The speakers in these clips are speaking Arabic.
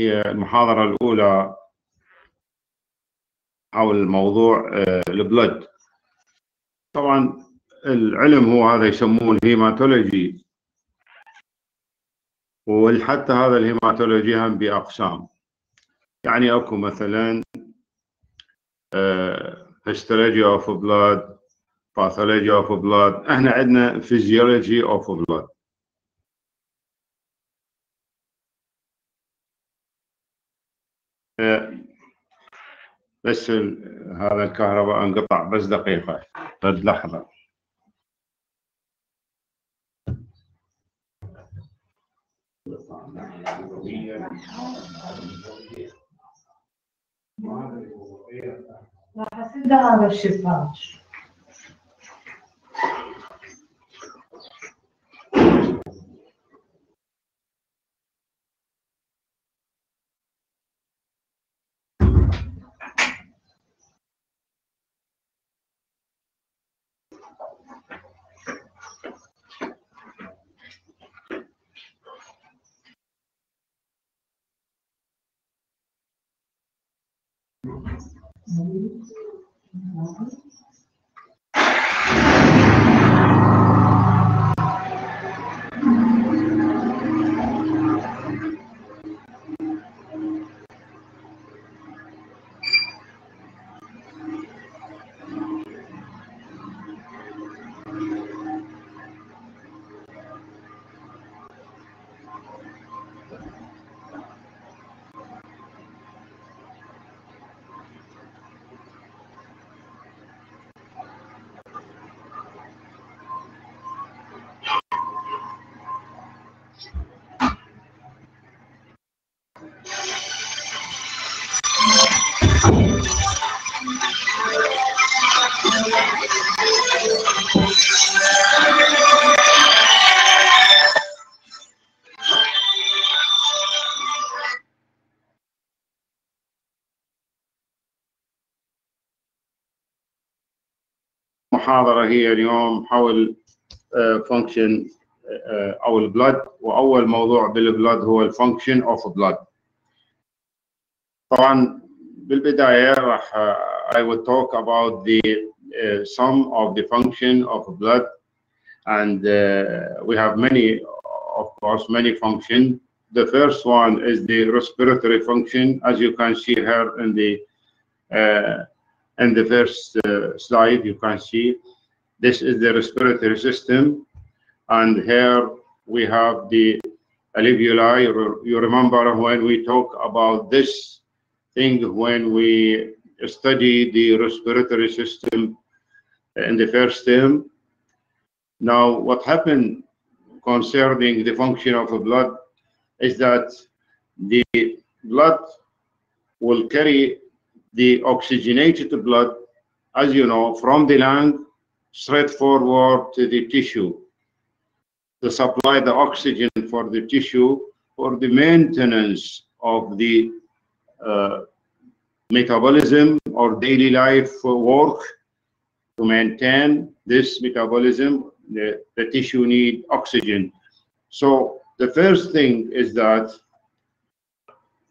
هي المحاضرة الأولى حول موضوع ال blood طبعا العلم هو هذا يسموه ال hematology وحتى هذا ال hematology هم بأقسام. يعني أكو مثلا histology of blood pathology of blood إحنا عندنا physiology of blood بس هذا الكهرباء انقطع بس دقيقة بس لحظة. راح اسد هذا المحاضرة هي اليوم حول فانكشن أو البلد وأول موضوع بالبلد هو الفانكشن أوف بلد طبعا بالبداية راح I will talk about the uh, some of the function of blood and uh, we have many of course many function the first one is the respiratory function as you can see here in the uh, in the first uh, slide, you can see this is the respiratory system. And here we have the alveoli. You remember when we talk about this thing, when we study the respiratory system in the first term. Now, what happened concerning the function of the blood is that the blood will carry the oxygenated blood, as you know, from the lung straight forward to the tissue to supply the oxygen for the tissue for the maintenance of the uh, metabolism or daily life work to maintain this metabolism the, the tissue need oxygen. So the first thing is that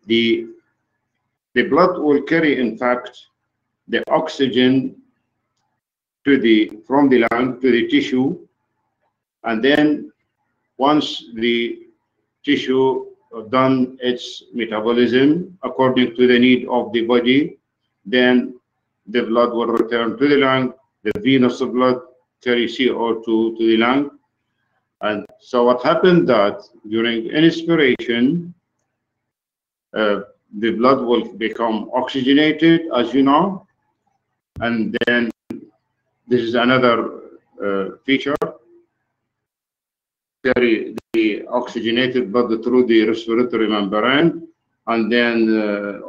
the the blood will carry in fact the oxygen to the from the lung to the tissue and then once the tissue done its metabolism according to the need of the body then the blood will return to the lung the venous blood carry CO2 to the lung. And so what happened that during inspiration uh, the blood will become oxygenated, as you know, and then this is another uh, feature. Carry the oxygenated blood through the respiratory membrane, and then uh,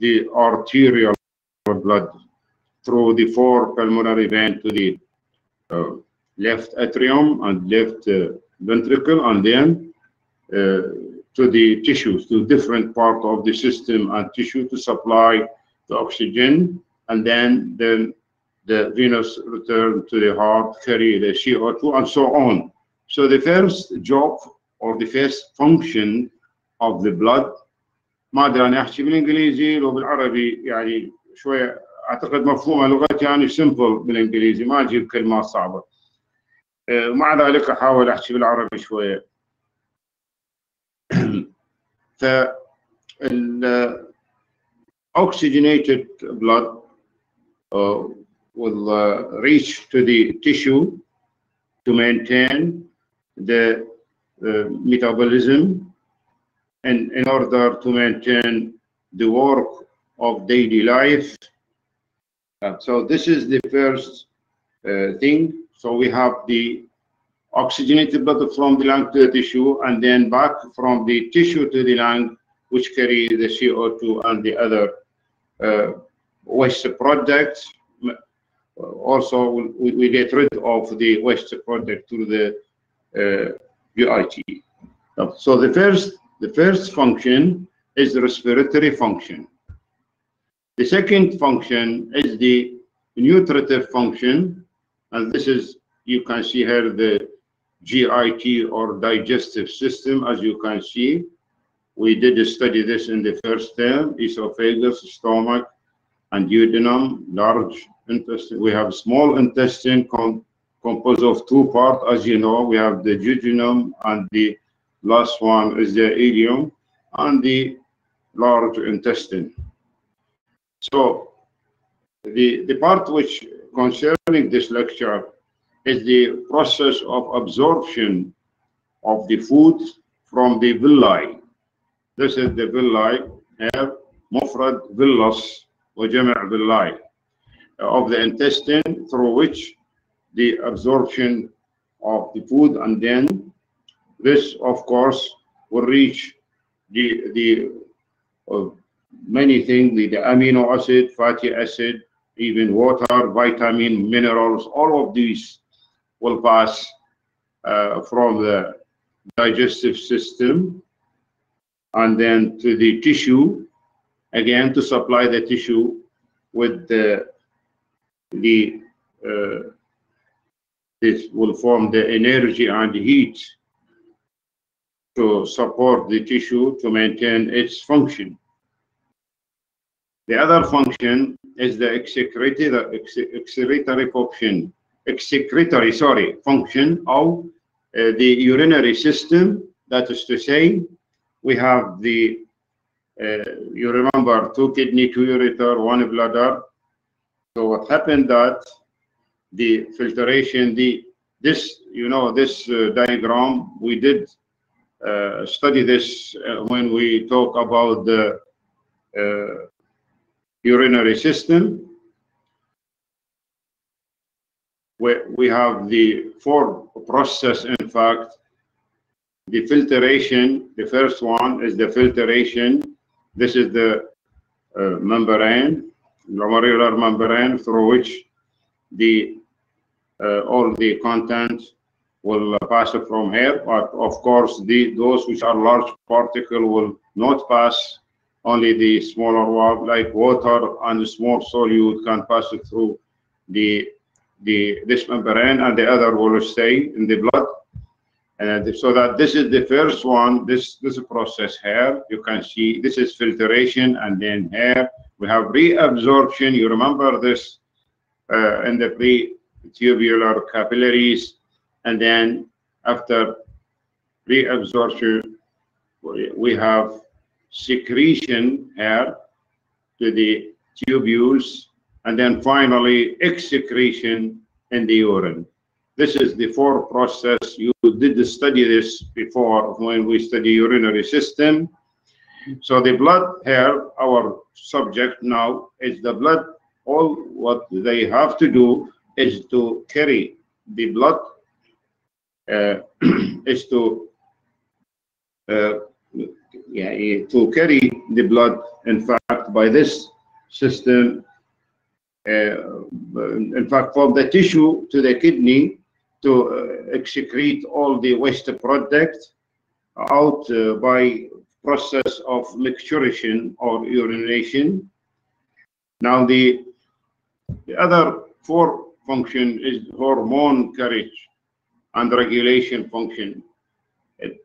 the arterial blood through the four pulmonary veins to the uh, left atrium and left ventricle, and then to the tissues, to different part of the system and tissue to supply the oxygen, and then then the venous return to the heart, carry the CO2, and so on. So the first job or the first function of the blood ما ادري انا احكي بالانجليزي لو بالعربي يعني شويه اعتقد مفهومه لغتي يعني سمبل بالانجليزي ما اجيب كلمات صعبه ومع ذلك احاول احكي بالعربي شويه ف oxygenated blood uh, will uh, reach to the tissue to maintain the uh, metabolism and in order to maintain the work of daily life. Uh, so this is the first uh, thing. So we have the oxygenated blood from the lung to the tissue and then back from the tissue to the lung, which carry the CO2 and the other uh, waste products. Also, we, we, get rid of the waste product through the uh, UIT. So the first, the first function is the respiratory function. The second function is the nutritive function, and this is, you can see here the GIT or digestive system, as you can see. We did study this in the first term, esophagus, stomach, and duodenum, large intestine. We have small intestine com composed of two parts, as you know. We have the duodenum, and the last one is the ileum, and the large intestine. So the, the part which concerning this lecture is the process of absorption of the food from the villi. This is the villi, have mufrad villas or jama' villi of the intestine through which the absorption of the food and then this of course will reach the the uh, many things the, the amino acid fatty acid even water vitamin minerals all of these will pass uh, from the digestive system and then to the tissue again to supply the tissue with the the uh, this will form the energy and heat to support the tissue to maintain its function. The other function is the excretory, excretory function, excretory, sorry, function of uh, the urinary system. That is to say, we have the, uh, you remember, two kidney, two ureter, one bladder. So what happened that the filtration, the this, you know, this uh, diagram, we did uh, study this uh, when we talk about the uh, urinary system. We have the four process, in fact, the filtration, the first one is the filtration. This is the uh, membrane, glomerular membrane through which the uh, all the content will pass from here. But of course, the those which are large particle will not pass. Only the smaller one, like water and small solute, can pass through the the this membrane, and the other will stay in the blood. And so that this is the first one, this, this process here, you can see this is filtration and then here we have reabsorption. You remember this uh, in the pre-tubular capillaries and then after reabsorption, we have secretion here to the tubules and then finally excretion in the urine. This is the four process. You did study this before when we study urinary system. So the blood here, our subject now is the blood. All what they have to do is to carry the blood, uh, is to uh, yeah, to carry the blood. In fact, by this system, in fact, from the tissue to the kidney, to uh, excrete all the waste product out uh, by process of micturition or urination. Now the, the other four function is hormone carriage and regulation function. It,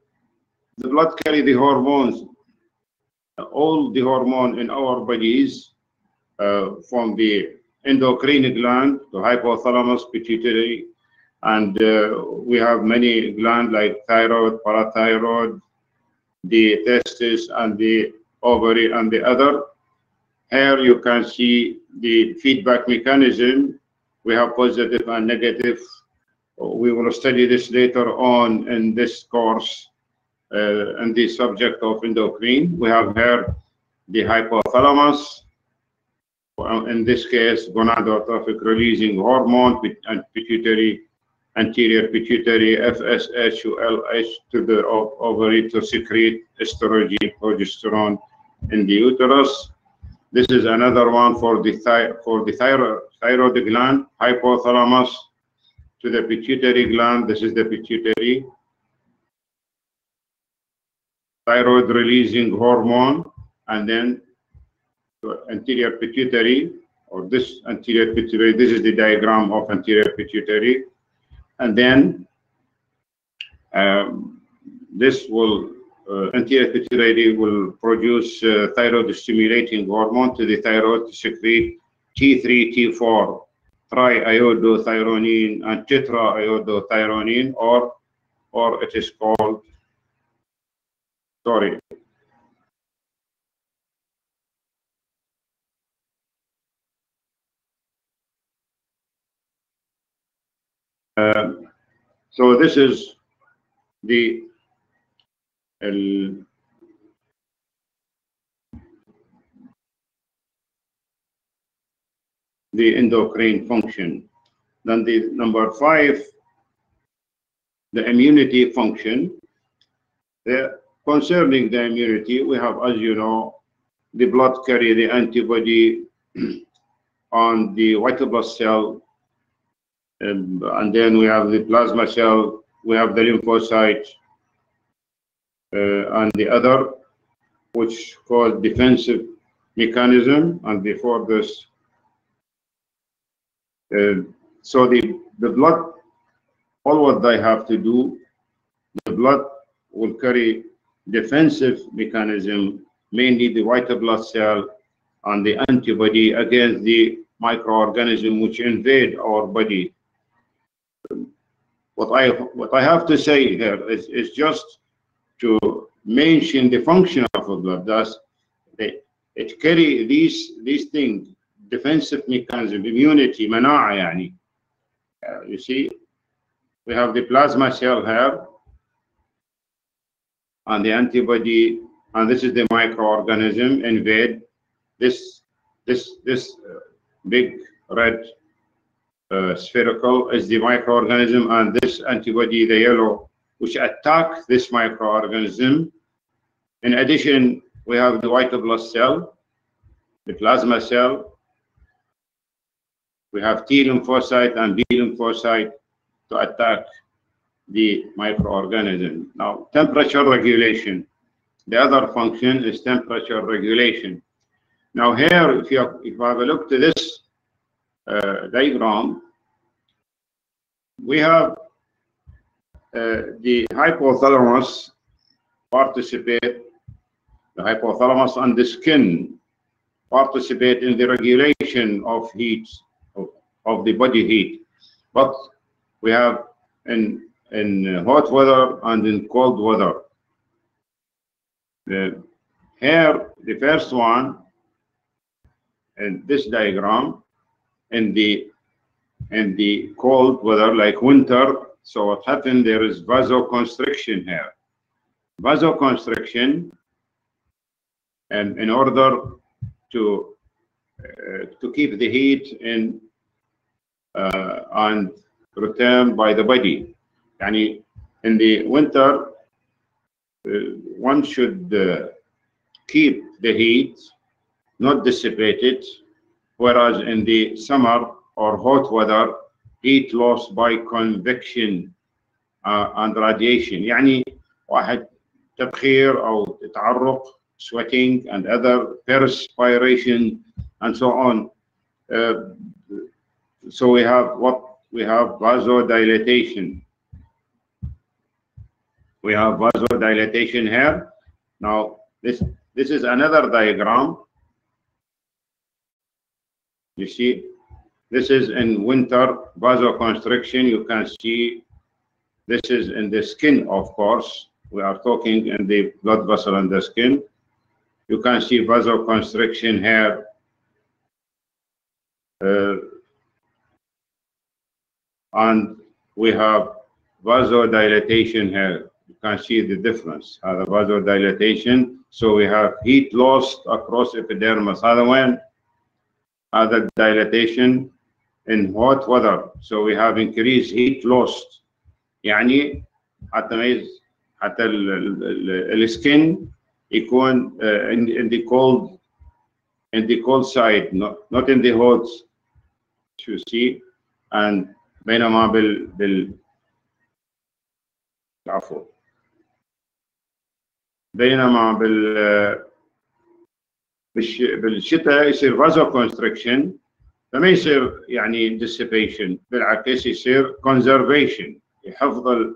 the blood carry the hormones all the hormone in our bodies uh, from the endocrine gland the hypothalamus, pituitary, and uh, we have many glands like thyroid, parathyroid, the testes, and the ovary, and the other. Here you can see the feedback mechanism. We have positive and negative. We will study this later on in this course uh, and the subject of endocrine. We have here the hypothalamus, in this case, gonadotrophic releasing hormone and uh, pituitary, anterior pituitary, FSH, LH to the ovary to secrete estrogen, progesterone in the uterus. This is another one for the for the thyroid gland, hypothalamus to the pituitary gland. This is the pituitary thyroid releasing hormone and then anterior pituitary or this anterior pituitary this is the diagram of anterior pituitary and then um, this will uh, anterior pituitary will produce uh, thyroid stimulating hormone to the thyroid to secrete T3 T4 triiodothyronine and tetraiodothyronine or or it is called Sorry. Uh, so this is the the endocrine function. Then the number five, the immunity function. Concerning the immunity, we have, as you know, the blood carry the antibody on the white blood cell, and, and, then we have the plasma cell, we have the lymphocyte, uh, and the other, which called defensive mechanism, and before this, uh, so the, the blood, all what they have to do, the blood will carry defensive mechanism, mainly the white blood cell and the antibody against the microorganism which invade our body. What I what I have to say here is, is just to mention the function of the blood. Thus, it, it carry these these things, defensive mechanism, immunity, mana'a yani. Uh, you see, we have the plasma cell here, and the antibody, and this is the microorganism invade this this this uh, big red uh, spherical is the microorganism, and this antibody, the yellow, which attack this microorganism. In addition, we have the white blood cell, the plasma cell. We have T lymphocyte and B lymphocyte to attack the microorganism. Now, temperature regulation. The other function is temperature regulation. Now here, if you, if you have a look to this diagram, we have uh, the hypothalamus participate, the hypothalamus and the skin participate in the regulation of heat, of, of the body heat. But we have in in hot weather and in cold weather. The, here, the first one in this diagram, in the in the cold weather like winter. So what happened there is vasoconstriction here. Vasoconstriction, and in order to uh, to keep the heat in uh, and returned by the body. Yani in the winter, uh, one should uh, keep the heat, not dissipate it, whereas in the summer or hot weather heat loss by convection uh, and radiation يعني واحد تبخير او تعرق sweating and other perspiration and so on uh, so we have what we have vasodilatation we have vasodilatation here. Now, this This is another diagram. you see, this is in winter vasoconstriction. You can see this is in the skin, of course. We are talking in the blood vessel and the skin. You can see vasoconstriction here. Uh, and we have vasodilatation here. You can see the difference. Uh, the vasodilatation. So we have heat loss across epidermis. Otherwise هذا dilatation in hot weather. So we have increased heat lost. يعني حتى ميز حتى السكن يكون uh, in, in the cold in the cold side not, not in the hot you see and بينما بال بال عفوا بينما بال بالش... بالشتاء يصير vasoconstriction فما يصير يعني dissipation بالعكس يصير conservation يحفظ.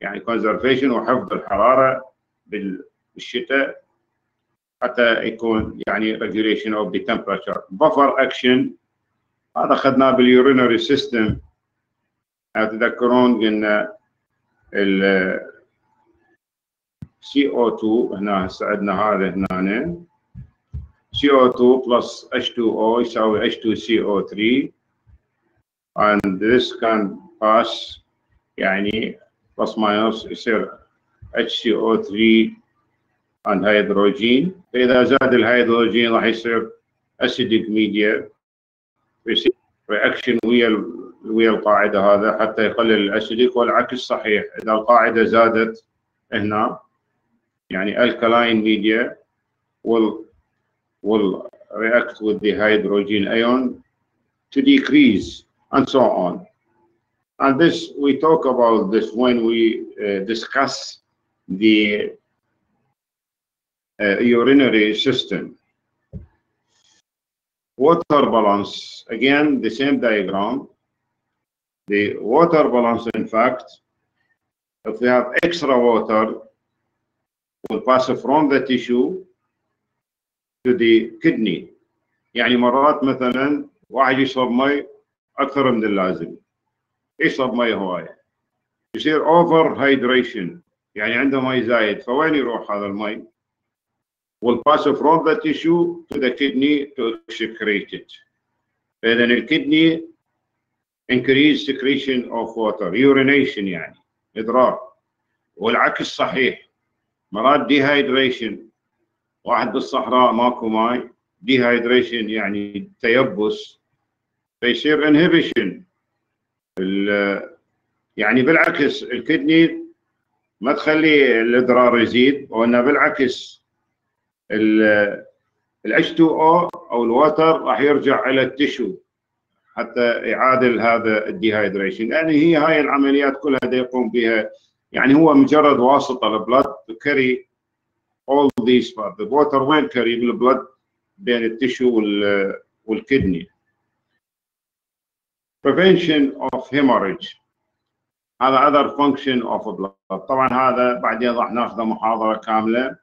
يعني conservation وحفظ الحرارة بالشتاء حتى يكون يعني regulation of the temperature buffer action هذا أخذناه بال urinary system تذكرون قلنا ال CO2 هنا هسه عندنا هذا هنا CO2 plus H2O يساوي H2CO3 and this can pass يعني plus minus يصير HCO3 and هيدروجين فإذا زاد الهيدروجين راح يصير acidic media. يصير reaction ويا ويا القاعدة هذا حتى يقلل الأسيديك والعكس صحيح. إذا القاعدة زادت هنا يعني alkaline media will will react with the hydrogen ion to decrease and so on. And this, we talk about this when we uh, discuss the uh, urinary system. Water balance, again, the same diagram. The water balance, in fact, if we have extra water, will pass from the tissue to the kidney. يعني مرات مثلا واحد يشرب مي أكثر من اللازم. يشرب مي هواية يصير overhydration يعني عنده مي زايد. فوين يروح هذا المي؟ will pass from the tissue to the kidney to excrete it. فإذا ال kidney increase secretion of water. Urination يعني. إدرار. والعكس صحيح. مرات dehydration. واحد بالصحراء ماكو ماي. Dehydration يعني تيبس. فيصير inhibition. يعني بالعكس ال kidney ما تخلي الادرار يزيد وإنه بالعكس ال H2O أو ال water راح يرجع إلى ال tissue حتى يعادل هذا ال dehydration. يعني هي هاي العمليات كلها يقوم بها. يعني هو مجرد واسطة ال blood carry all these parts the water وين كري بالبلد بين التشو والكدني prevention of hemorrhage هذا other function of blood طبعا هذا بعدين راح ناخذ محاضره كامله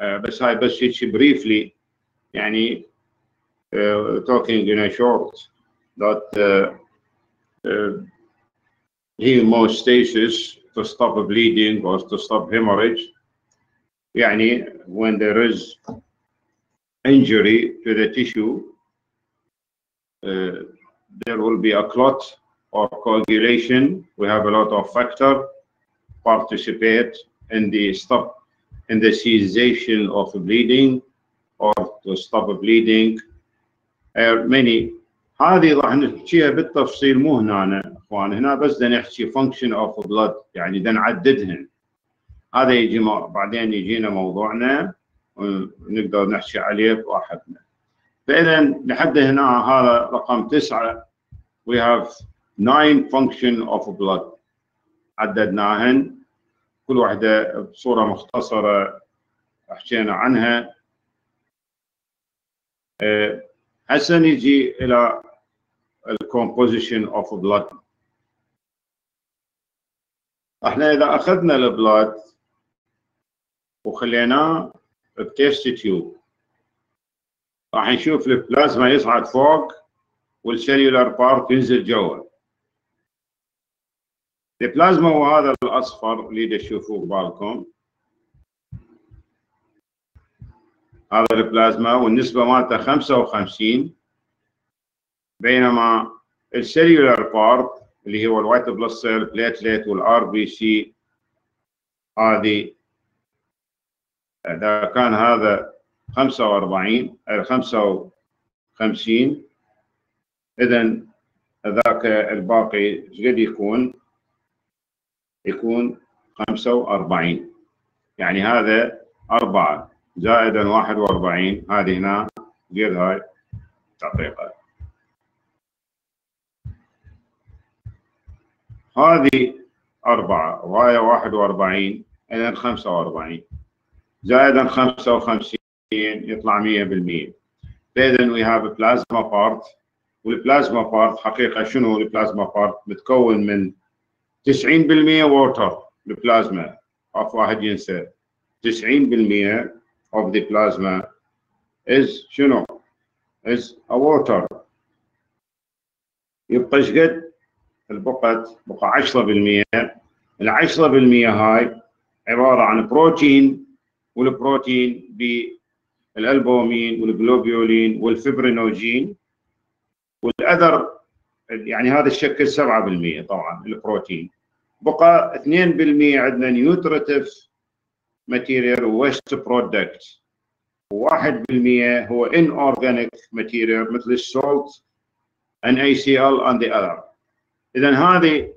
بس هاي بس هيك briefly يعني uh, talking in a short that uh, uh, hemostasis to stop bleeding or to stop hemorrhage يعني when there is injury to the tissue uh, there will be a clot or coagulation. We have a lot of factor participate in the stop in the cessation of bleeding or to stop bleeding. Uh, many هذه راح نحكيها بالتفصيل مو هنا اخوان هنا بس بدنا نحكي function of blood يعني بدنا نعددهن هذا يجي بعدين يجينا موضوعنا ونقدر نحكي عليه براحتنا. فاذا لحد هنا هذا رقم تسعة. We have nine function of blood. عددناهن. كل واحدة بصورة مختصرة حكينا عنها. هسه نجي إلى ال composition of blood إحنا إذا أخذنا ال blood وخليناه ب test tube راح نشوف البلازما يصعد فوق وال cellular part ينزل جوا. البلازما هو هذا الأصفر اللي تشوفوه ببالكم. هذا البلازما والنسبة مالته 55 بينما ال cellular part اللي هو ال white blood cell platelet وال RBC هذه إذا كان هذا 45 55 اذا ذاك الباقي قد يكون؟ يكون 45 يعني هذا 4 زائدا 41 هذه هنا غير هاي دقيقة هذه أربعة وهاي 41 إذا 45 زائدا 55 يطلع 100% فإذا we have a plasma part. والبلازما part حقيقة شنو؟ البلازما part متكون من 90% water البلازما خاف واحد ينسى. 90% of the plasma is شنو؟ is a water. يبقى إيش قد؟ البقت بقى 10% ال 10% هاي عبارة عن بروتين والبروتين بالالبومين والجلوبيولين والفبرينوجين والأذر يعني هذا الشكل 7% طبعا البروتين. بقى 2% عندنا nutritive material waste product و1% هو inorganic material مثل ال salt NaCl and the اذا هذه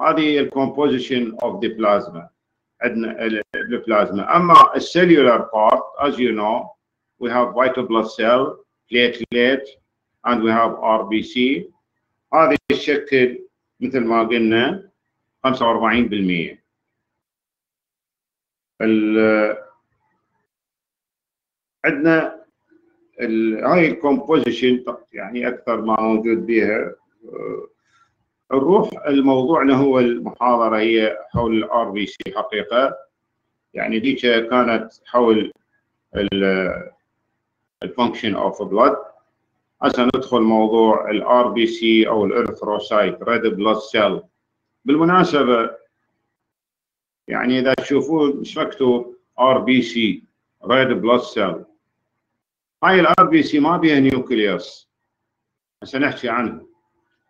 هذه ال composition of the plasma عندنا البلازما. أما ال cellular part as you know we have vital blood cell platelet and we have RBC هذا يشكل مثل ما قلنا 45% ال عندنا هاي ال composition يعني أكثر ما موجود بها نروح الموضوعنا هو المحاضرة هي حول ال RBC حقيقة. يعني ديك كانت حول ال function of blood هسه ندخل موضوع ال RBC أو ال erythrocyte red blood cell بالمناسبة يعني إذا تشوفون مش مكتوب؟ RBC red blood cell هاي ال RBC ما بيها nucleus هسه نحكي عنه.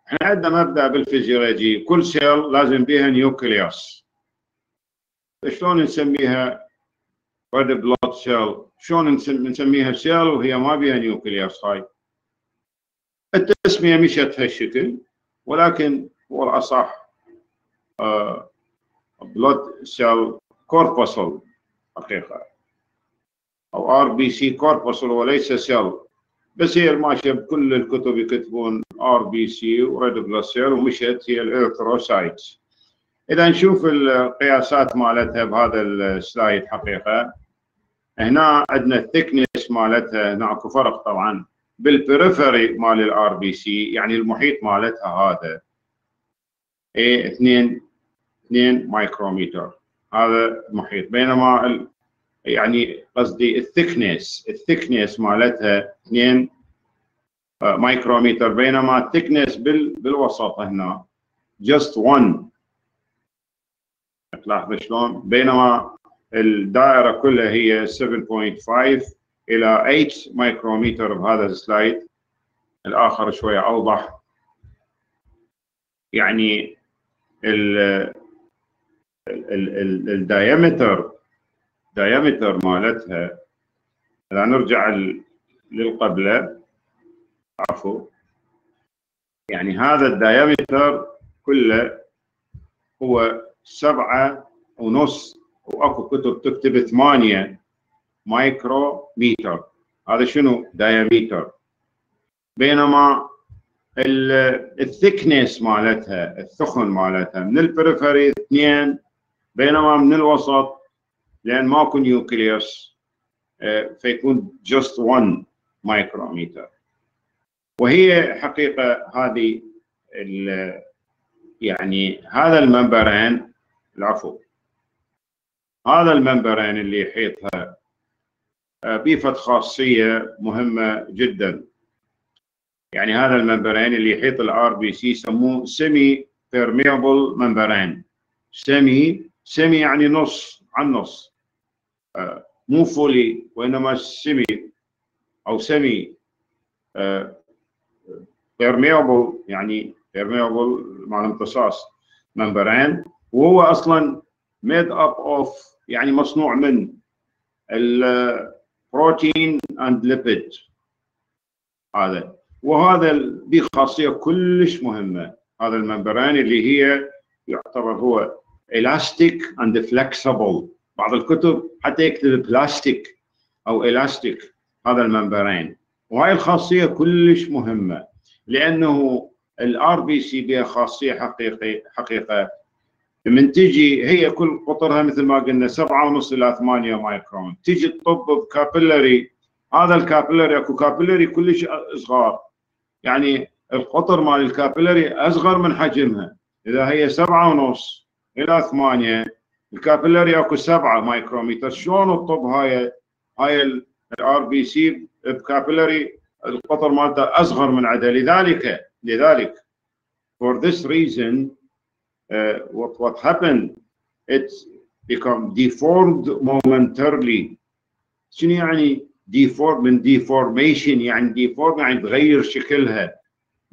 إحنا عندنا مبدا بالفيزيولوجي كل cell لازم بيها nucleus. شلون نسميها red blood cell شلون نسميها cell وهي ما بيها nucleus هاي؟ التسمية مشت هالشكل ولكن هو الاصح blood cell corpuscle حقيقة. أو RBC corpuscle وليس cell بس هي الماشيه بكل الكتب يكتبون RBC و red blood cell ومشت هي ال erythrocyte إذا نشوف القياسات مالتها بهذا السلايد حقيقة. هنا عندنا ال thickness مالتها هنا أكو فرق طبعا. بال periphery مال ال RBC يعني المحيط مالتها هذا. اي 2 2 مايكرومتر هذا المحيط. بينما يعني قصدي ال thickness ال thickness مالتها 2 مايكرومتر بينما ال thickness بال بالوسط هنا. just 1 تلاحظ شلون؟ بينما الدائرة كلها هي 7.5 إلى 8 مايكرومتر بهذا ال slide. الآخر شوية أوضح. يعني ال ال diameter diameter مالتها. اذا نرجع للقبلة. عفوا يعني هذا ال diameter كله هو سبعة ونص وأكو كتب تكتب ثمانية مايكرومتر. هذا شنو؟ diameter. بينما ال thickness مالتها الثخن مالتها من ال periphery اثنين بينما من الوسط لأن ماكو nucleus فيكون just 1 مايكرومتر وهي حقيقة هذه يعني هذا ال membrane العفو هذا ال membrane اللي يحيطها بي فد خاصية مهمة جدا. يعني هذا ال membrane اللي يحيط ال RBC يسموه semipermeable membrane semi semi يعني نص عن نص. آه مو fully وإنما semi أو semi permeable يعني permeable مع الامتصاص membrane وهو أصلا made up of يعني مصنوع من ال protein and lipid هذا. وهذا به خاصية كلش مهمة. هذا ال membrane اللي هي يعتبر هو elastic and flexible. بعض الكتب حتى يكتب بلاستيك أو elastic. هذا ال membrane وهاي الخاصية كلش مهمة. لأنه ال RBC بها خاصية حقيقي حقيقة. من تجي هي كل قطرها مثل ما قلنا سبعة ونص إلى 8 مايكرون. تجي تطب ب capillary هذا ال capillary أكو capillary كلش صغار يعني القطر مال ال capillary أصغر من حجمها. إذا هي سبعة ونص إلى ثمانية ال capillary أكو سبعة مايكرومتر. شلون تطب هاي هاي ال RBC ب capillary القطر مالته أصغر من عدها لذلك لذلك for this reason uh, what what happened it become deformed momentarily. شنو يعني deform من deformation يعني deform يعني تغير شكلها.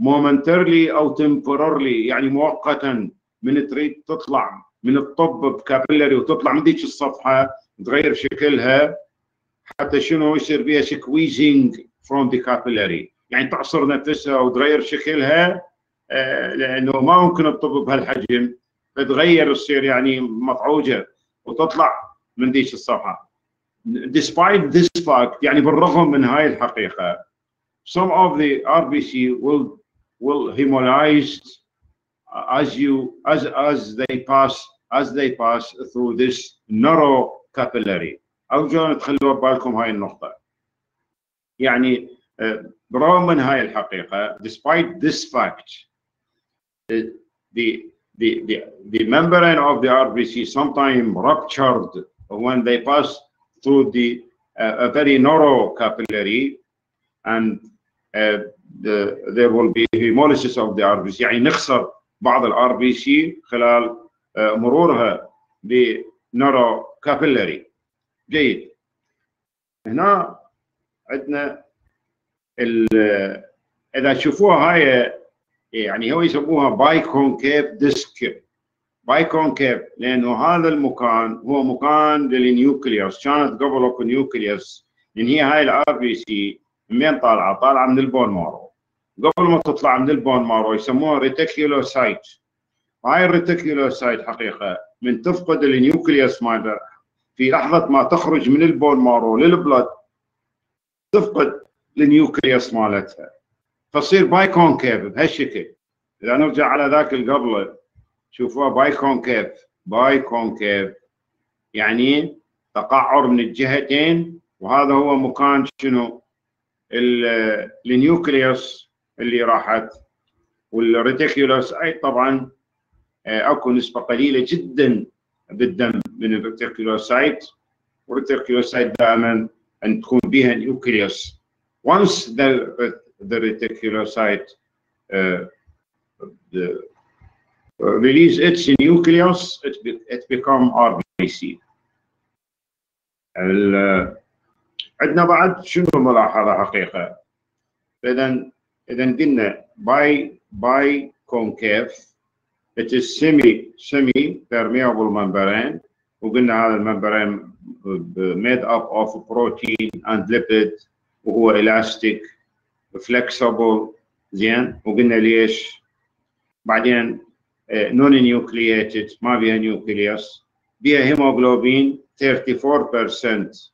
momentarily أو temporarily يعني مؤقتا من تريد تطلع من الطب ب capillary وتطلع من ذيك الصفحة تغير شكلها. حتى شنو يصير بها squeezing from the capillary. يعني تعصر نفسها وتغير شكلها آه لأنه ما ممكن تطب بهالحجم. فتغير تصير يعني مفعوجة وتطلع من ذيك الصفحة. Despite this fact يعني بالرغم من هاي الحقيقة some of the RBC will will hemolyze as you as as they pass as they pass through this narrow capillary. ارجو تخلوا بالكم هاي النقطة. يعني برغم من هاي الحقيقة despite this fact the the the the membrane of the RBC sometimes ruptured when they pass through the uh, a very narrow capillary and uh, the, there will be hemolysis of the RBC يعني نخسر بعض RBC خلال uh, مرورها ب narrow capillary جيد هنا عندنا إذا تشوفوها هاي يعني هو يسموها biconcave disc. biconcave لأنه هذا المكان هو مكان لل nucleus. كانت قبل أكو nucleus لأن هي هاي ال RBC منين طالعة؟ طالعة من ال bone marrow. قبل ما تطلع من ال bone marrow يسموها reticulocyte هاي ال reticulocyte حقيقة من تفقد ال nucleus مالها في لحظة ما تخرج من ال bone marrow لل blood. تفقد ال nucleus مالتها. فتصير biconcave بهالشكل. إذا نرجع على ذاك اللي قبله شوفوها biconcave biconcave يعني تقعر من الجهتين وهذا هو مكان شنو؟ ال nucleus اللي راحت. وال reticulocyte طبعا أكو نسبة قليلة جدا بالدم من ال reticulocyte. وال reticulocyte دائما ان تكون بها nucleus once the the reticulocyte uh, the, uh, release its nucleus it, be, it become RBC عندنا بعد شنو ملاحظة حقيقة إذا إذا قلنا by by concave it is semi semi permeable membrane وقلنا هذا الممبرين made up of protein and lipid وهو elastic flexible زين؟ وقلنا ليش؟ بعدين non nucleated ما بيها nucleus بيها هيموغلوبين 34%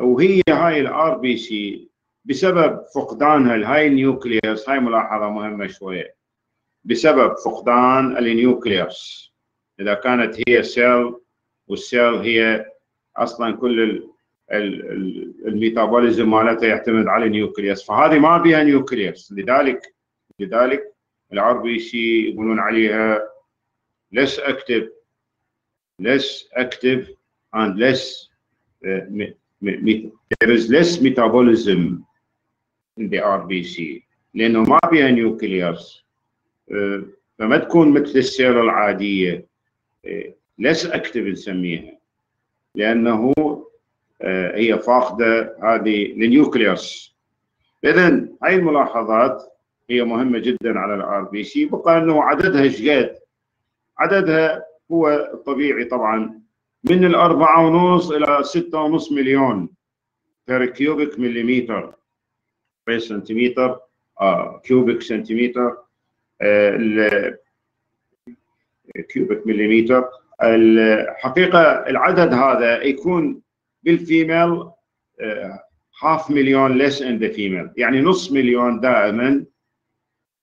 وهي هاي ال RBC بسبب فقدانها لهاي ال nucleus هاي ملاحظة مهمة شوية. بسبب فقدان ال nucleus إذا كانت هي cell وال cell هي أصلا كل ال metabolism مالتها يعتمد على ال nucleus. فهذه ما بها nucleus. لذلك لذلك ال RBC يقولون عليها؟ less active less active and less uh, there is less metabolism in the RBC لأنه ما بيها nucleus. فما تكون مثل ال cell العادية. Less active نسميها لأنه هي فاقدة هذه ال nucleus اذا هاي الملاحظات هي مهمة جدا على ال RBC بقى إنه عددها إيش قد؟ عددها هو الطبيعي طبعا من الأربعة ونص إلى ستة ونص مليون per cubic millimeter centimeter آه cubic centimeter آه cubic millimeter الحقيقة العدد هذا يكون بال female half million less in the female يعني نص مليون دائما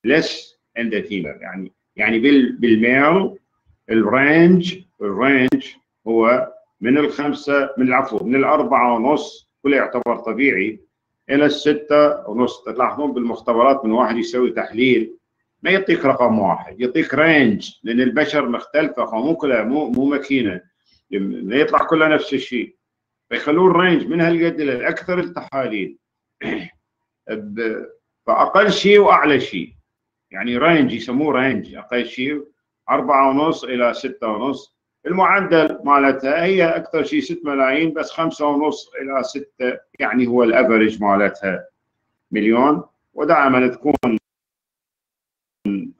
less in the female يعني يعني بال male ال range ال range هو من الخمسة من العفو من الأربعة ونص كله يعتبر طبيعي إلى الستة ونص. تلاحظون بالمختبرات من واحد يسوي تحليل ما يعطيك رقم واحد يعطيك range لأن البشر مختلفة فمو كلها مو مو ماكينة. ما يطلع كلها نفس الشيء. فيخلون range من هالقد لأكثر التحاليل. فأقل شيء وأعلى شيء. يعني range يسموه range أقل شيء أربعة ونص إلى ستة ونص. المعدل مالتها هي أكثر شيء 6 ملايين بس خمسة ونص إلى ستة يعني هو ال average مالتها مليون. ودائما تكون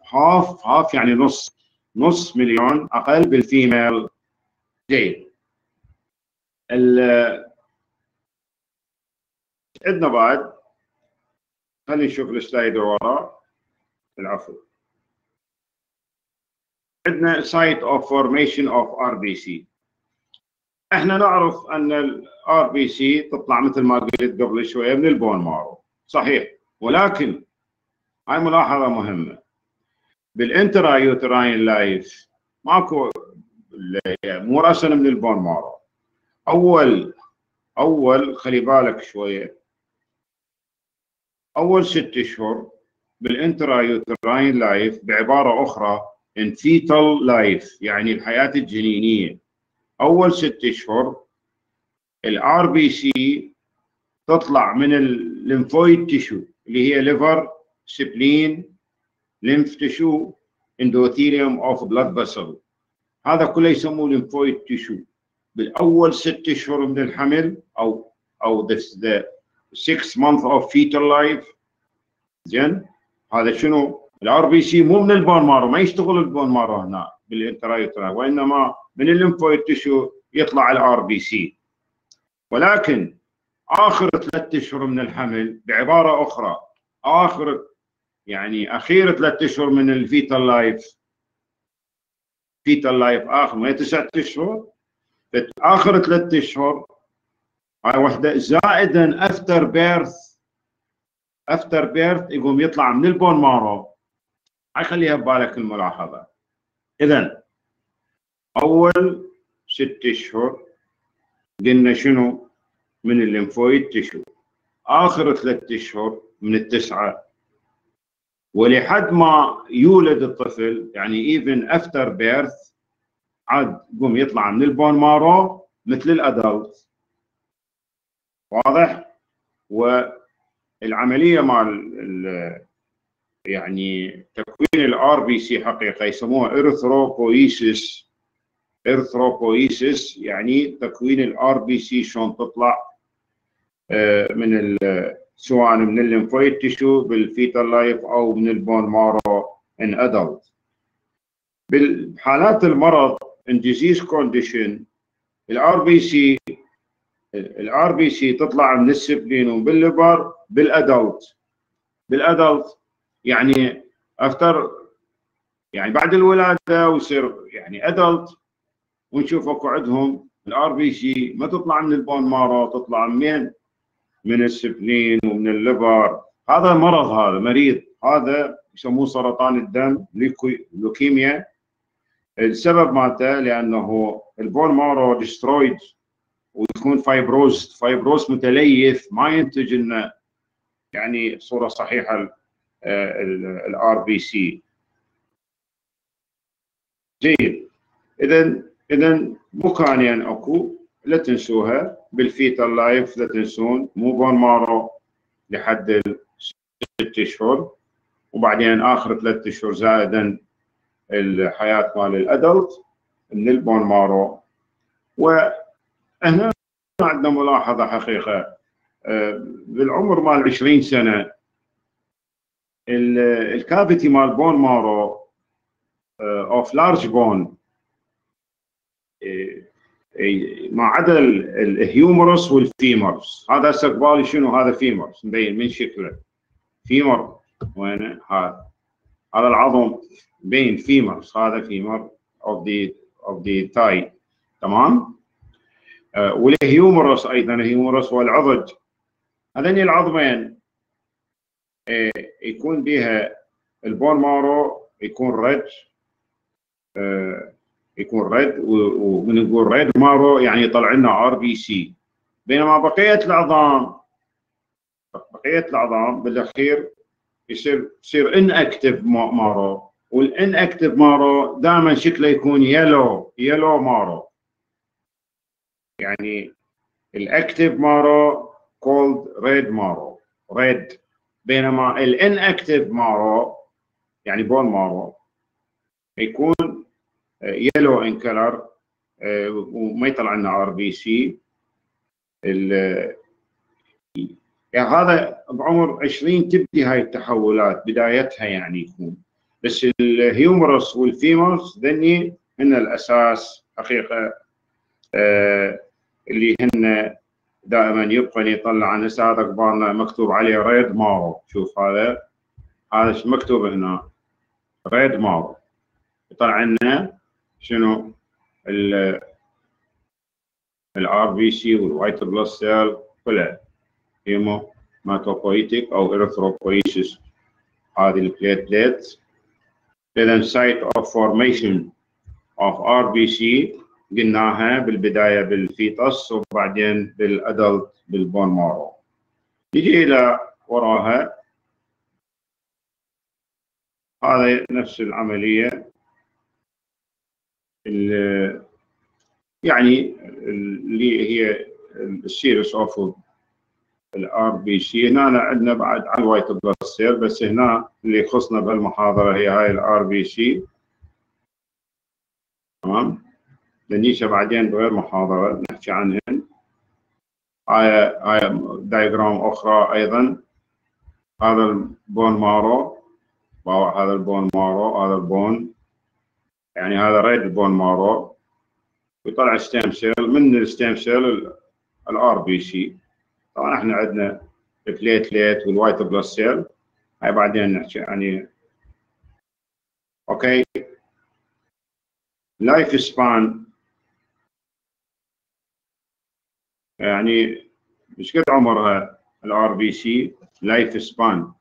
هاف هاف يعني نص نص مليون أقل بال female جيد عندنا بعد خلينا نشوف ال slide وراء العفو. عندنا site of formation of RBC إحنا نعرف أن ال RBC تطلع مثل ما قلت قبل شوية من ال bone marrow. صحيح. ولكن هاي ملاحظة مهمة. بال intrauterine life. ماكو مو راسا من ال bone marrow. اول أول خلي بالك شوية أول ست أشهر بال intrauterine life بعبارة أخرى in fetal life يعني الحياة الجنينية. أول ست أشهر ال RBC تطلع من ال lymphoid tissue اللي هي liver spleen lymph tissue endothelium of blood vessel هذا كله يسموه lymphoid tissue بالأول ست أشهر من الحمل أو of the 6 month of fetal life. زين؟ هذا شنو؟ ال RBC مو من ال bone marrow ما يشتغل ال bone marrow هنا بال intrauterine وإنما من ال lymphoid tissue يطلع ال RBC ولكن آخر ثلاث أشهر من الحمل بعبارة أخرى آخر يعني أخير ثلاث أشهر من ال fetal life fetal life آخر ما تسعة أشهر؟ آخر ثلاث أشهر هاي وحدة زائدا after birth after birth يقوم يطلع من ال bone marrow. هاي خليها ببالك الملاحظة. إذا أول ست أشهر قلنا شنو؟ من ال lymphoid tissue. آخر ثلاثة أشهر من التسعة. ولحد ما يولد الطفل يعني even after birth عاد يقوم يطلع من ال bone marrow مثل ال adult. واضح؟ والعملية مال يعني تكوين ال RBC حقيقة يسموها erythropoiesis erythropoiesis يعني تكوين ال RBC شلون تطلع آه، من سواء من ال lymphoid tissue بال fetal life أو من ال bone marrow in adult بالحالات المرض in disease condition ال RBC ال RBC تطلع من ال spleen وبال liver بال adult بال adult يعني after يعني بعد الولادة ويصير يعني adult ونشوف أكو عندهم ال RBC ما تطلع من ال bone marrow تطلع منين؟ من ال spleen ومن ال liver هذا مرض هذا مريض. هذا يسموه سرطان الدم لوكيميا. السبب مالته لأنه ال bone marrow destroyed ويكون fibrosed fibrosed متليف ما ينتج لنا يعني صورة صحيحة ال RBC. جيد. اذا اذا مو كان يعني أكو لا تنسوها. بال fetal life لا تنسون مو bone marrow لحد ست اشهر وبعدين آخر ثلاث اشهر زائدا الحياة مال ال adult من ال bone marrow. وهنا عندنا ملاحظة حقيقة. آه، بالعمر مال 20 سنة ال cavity مال bone marrow of large bone ما عدا ال humerus وال femurs. هذا هسه قبالي شنو؟ هذا femurs. مبين من شكله؟ femur. وين؟ هذا. هذا العظم. بين femurs. هذا femur of the of the thigh تمام؟ آه وال humerus أيضا ال humerus والعضد هذين العظمين آه يكون بها ال bone marrow يكون آه يكون red ونقول red marrow يعني يطلع لنا RBC بينما بقية العظام بقية العظام بالأخير يصير يصير inactive marrow. وال inactive marrow دائما شكله يكون yellow yellow marrow. يعني ال active marrow called red marrow. red بينما ال inactive marrow يعني bone marrow يكون yellow in color وما يطلع لنا RBC. يعني هذا بعمر 20 تبدي هاي التحولات بدايتها يعني يكون. بس ال humerus وال femurs ذني هن الأساس حقيقة آه اللي هن دائما يبقى يطلع هسه هذا قبالنا مكتوب عليه red marrow شوف هذا هذا مكتوب هنا. red marrow يطلع لنا شنو ال ال RBC وال white blood cell كلها. hematopoietic أو erythropoiesis هذه ال platelet اذا site of formation of RBC قلناها بالبداية بال fetus وبعدين بال adult بال bone marrow. نجي إلى وراها. هذا نفس العملية. يعني اللي هي ال series of ال RBC هنا عندنا بعد على ال white blood cell بس هنا اللي يخصنا بالمحاضرة هي هاي ال RBC تمام؟ بنيشها بعدين بغير محاضرة نحكي عنهن. هاي هاي diagram أخرى أيضا. هذا ال bone marrow. هذا ال bone marrow هذا ال bone. يعني هذا red bone marrow ويطلع stem cell من ال stem cell ال RBC. طبعا إحنا عندنا ال platelet وال white blood cell. هاي بعدين نحكي يعني. okay. life span. يعني شقد عمرها ال RBC؟ life span.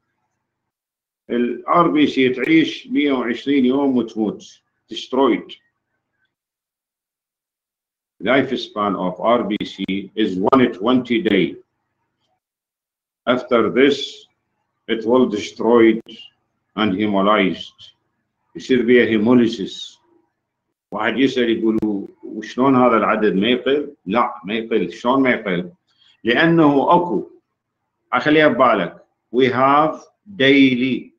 ال RBC تعيش 120 يوم وتموت. Destroyed. Lifespan of RBC is 120 day. After this, it will destroyed and hemolyzed. يصير بيها hemolysis واحد يسأل يقولوا وشلون هذا العدد ما يقل؟ لا ما يقل شلون ما يقل؟ لأنه أكو أخليها ببالك we have daily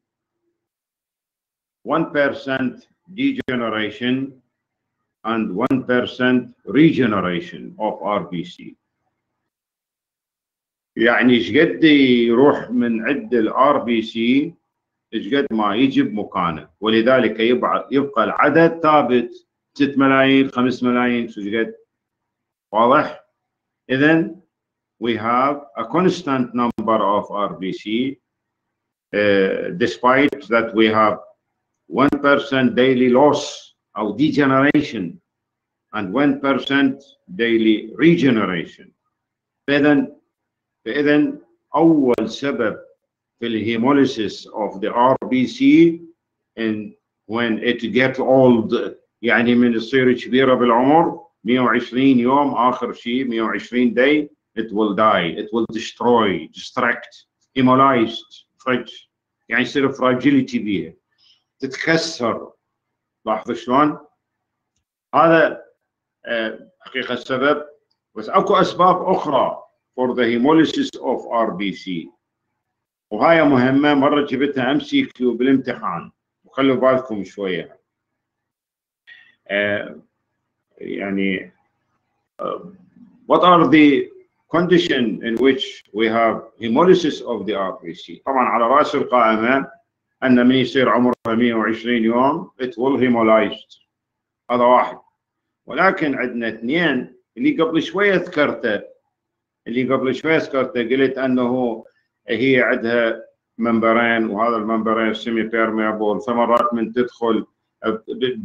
1% degeneration and 1% regeneration of RBC يعني إيش قد يروح من عند بي سي إيش قد ما يجي بمكانه ولذلك يبقى يبقى العدد ثابت. 6 ملايين 5 ملايين إيش قد؟ واضح؟ اذا we have a constant number of RBC uh, despite that we have 1% daily loss أو degeneration and 1% daily regeneration فإذا فإذا أول سبب في الهيموليسيس of the RBC and when it get old يعني من تصير كبيرة بالعمر 120 يوم آخر شيء 120 day it will die it will destroy distract hemolyzed يعني يصير fragility بيها تتكسر. لاحظوا شلون؟ هذا آه، حقيقة السبب. بس أكو أسباب أخرى for the hemolysis of RBC وهاي مهمة مرة جبتها MCQ بالامتحان. وخلوا بالكم شوية. uh, يعني uh, what are the condition in which we have hemolysis of the RBC طبعا على رأس القائمة أن من يصير عمره 120 يوم it will hemolyze هذا واحد. ولكن عندنا اثنين. اللي قبل شوية ذكرته اللي قبل شوية ذكرته قلت أنه هي عندها membrane وهذا ال membrane semipermeable فمرات من تدخل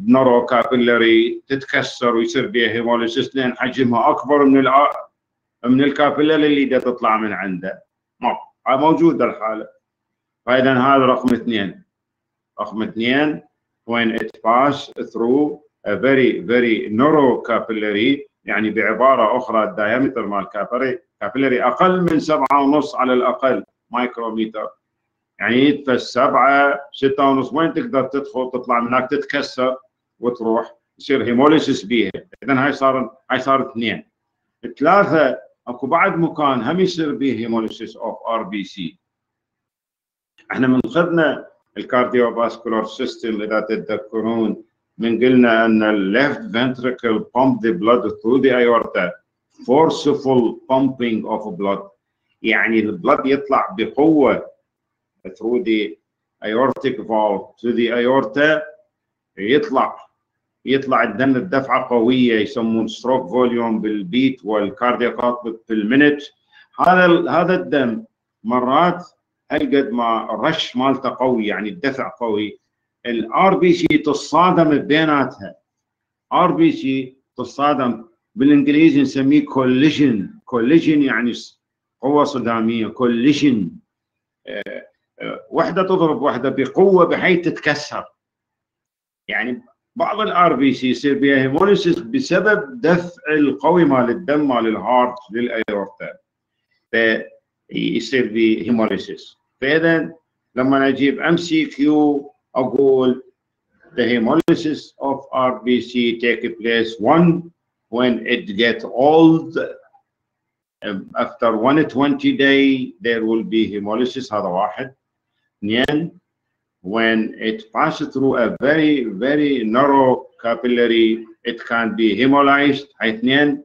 narrow capillary تتكسر ويصير بها hemolysis لأن حجمها أكبر من من ال capillary اللي تطلع من عنده. موجوده الحالة. فإذا هذا رقم اثنين. رقم اثنين when it pass through a very very narrow capillary يعني بعبارة أخرى ال diameter مال capillary أقل من سبعة ونص على الأقل مايكروميتر يعني يدفى سبعة ستة ونص وين تقدر تدخل تطلع من هناك تتكسر وتروح يصير hemolysis بيها. اذا هاي صار هاي صار اثنين. ثلاثة أكو بعد مكان هم يصير به hemolysis of RBC إحنا من خذنا ال cardiovascular system إذا تتذكرون من قلنا أن ال left ventricle pump the blood through the aorta. Forceful pumping of blood. يعني ال blood يطلع بقوة through the aortic valve to the aorta. يطلع يطلع الدم بدفعة قوية يسمون stroke volume بال beat وال cardiac بال minute هذا هذا الدم مرات هالقد ما الرش مالته قوي يعني الدفع قوي. ال RBC تصادم بيناتها. RBC تصادم بالإنجليزي نسميه collision collision يعني قوة صدامية. collision آه، آه، وحدة تضرب وحدة بقوة بحيث تتكسر. يعني بعض ال RBC يصير بها hemolysis بسبب دفع القوي مال الدم مال ال heart لل aorta فيصير به هيموليسيس فاذا لما اجيب ام سي كيو اقول the hemolysis of RBC take place one when it gets old after 120 day there will be hemolysis هذا واحد اثنين when it passes through a very very narrow capillary it can be hemolyzed اثنين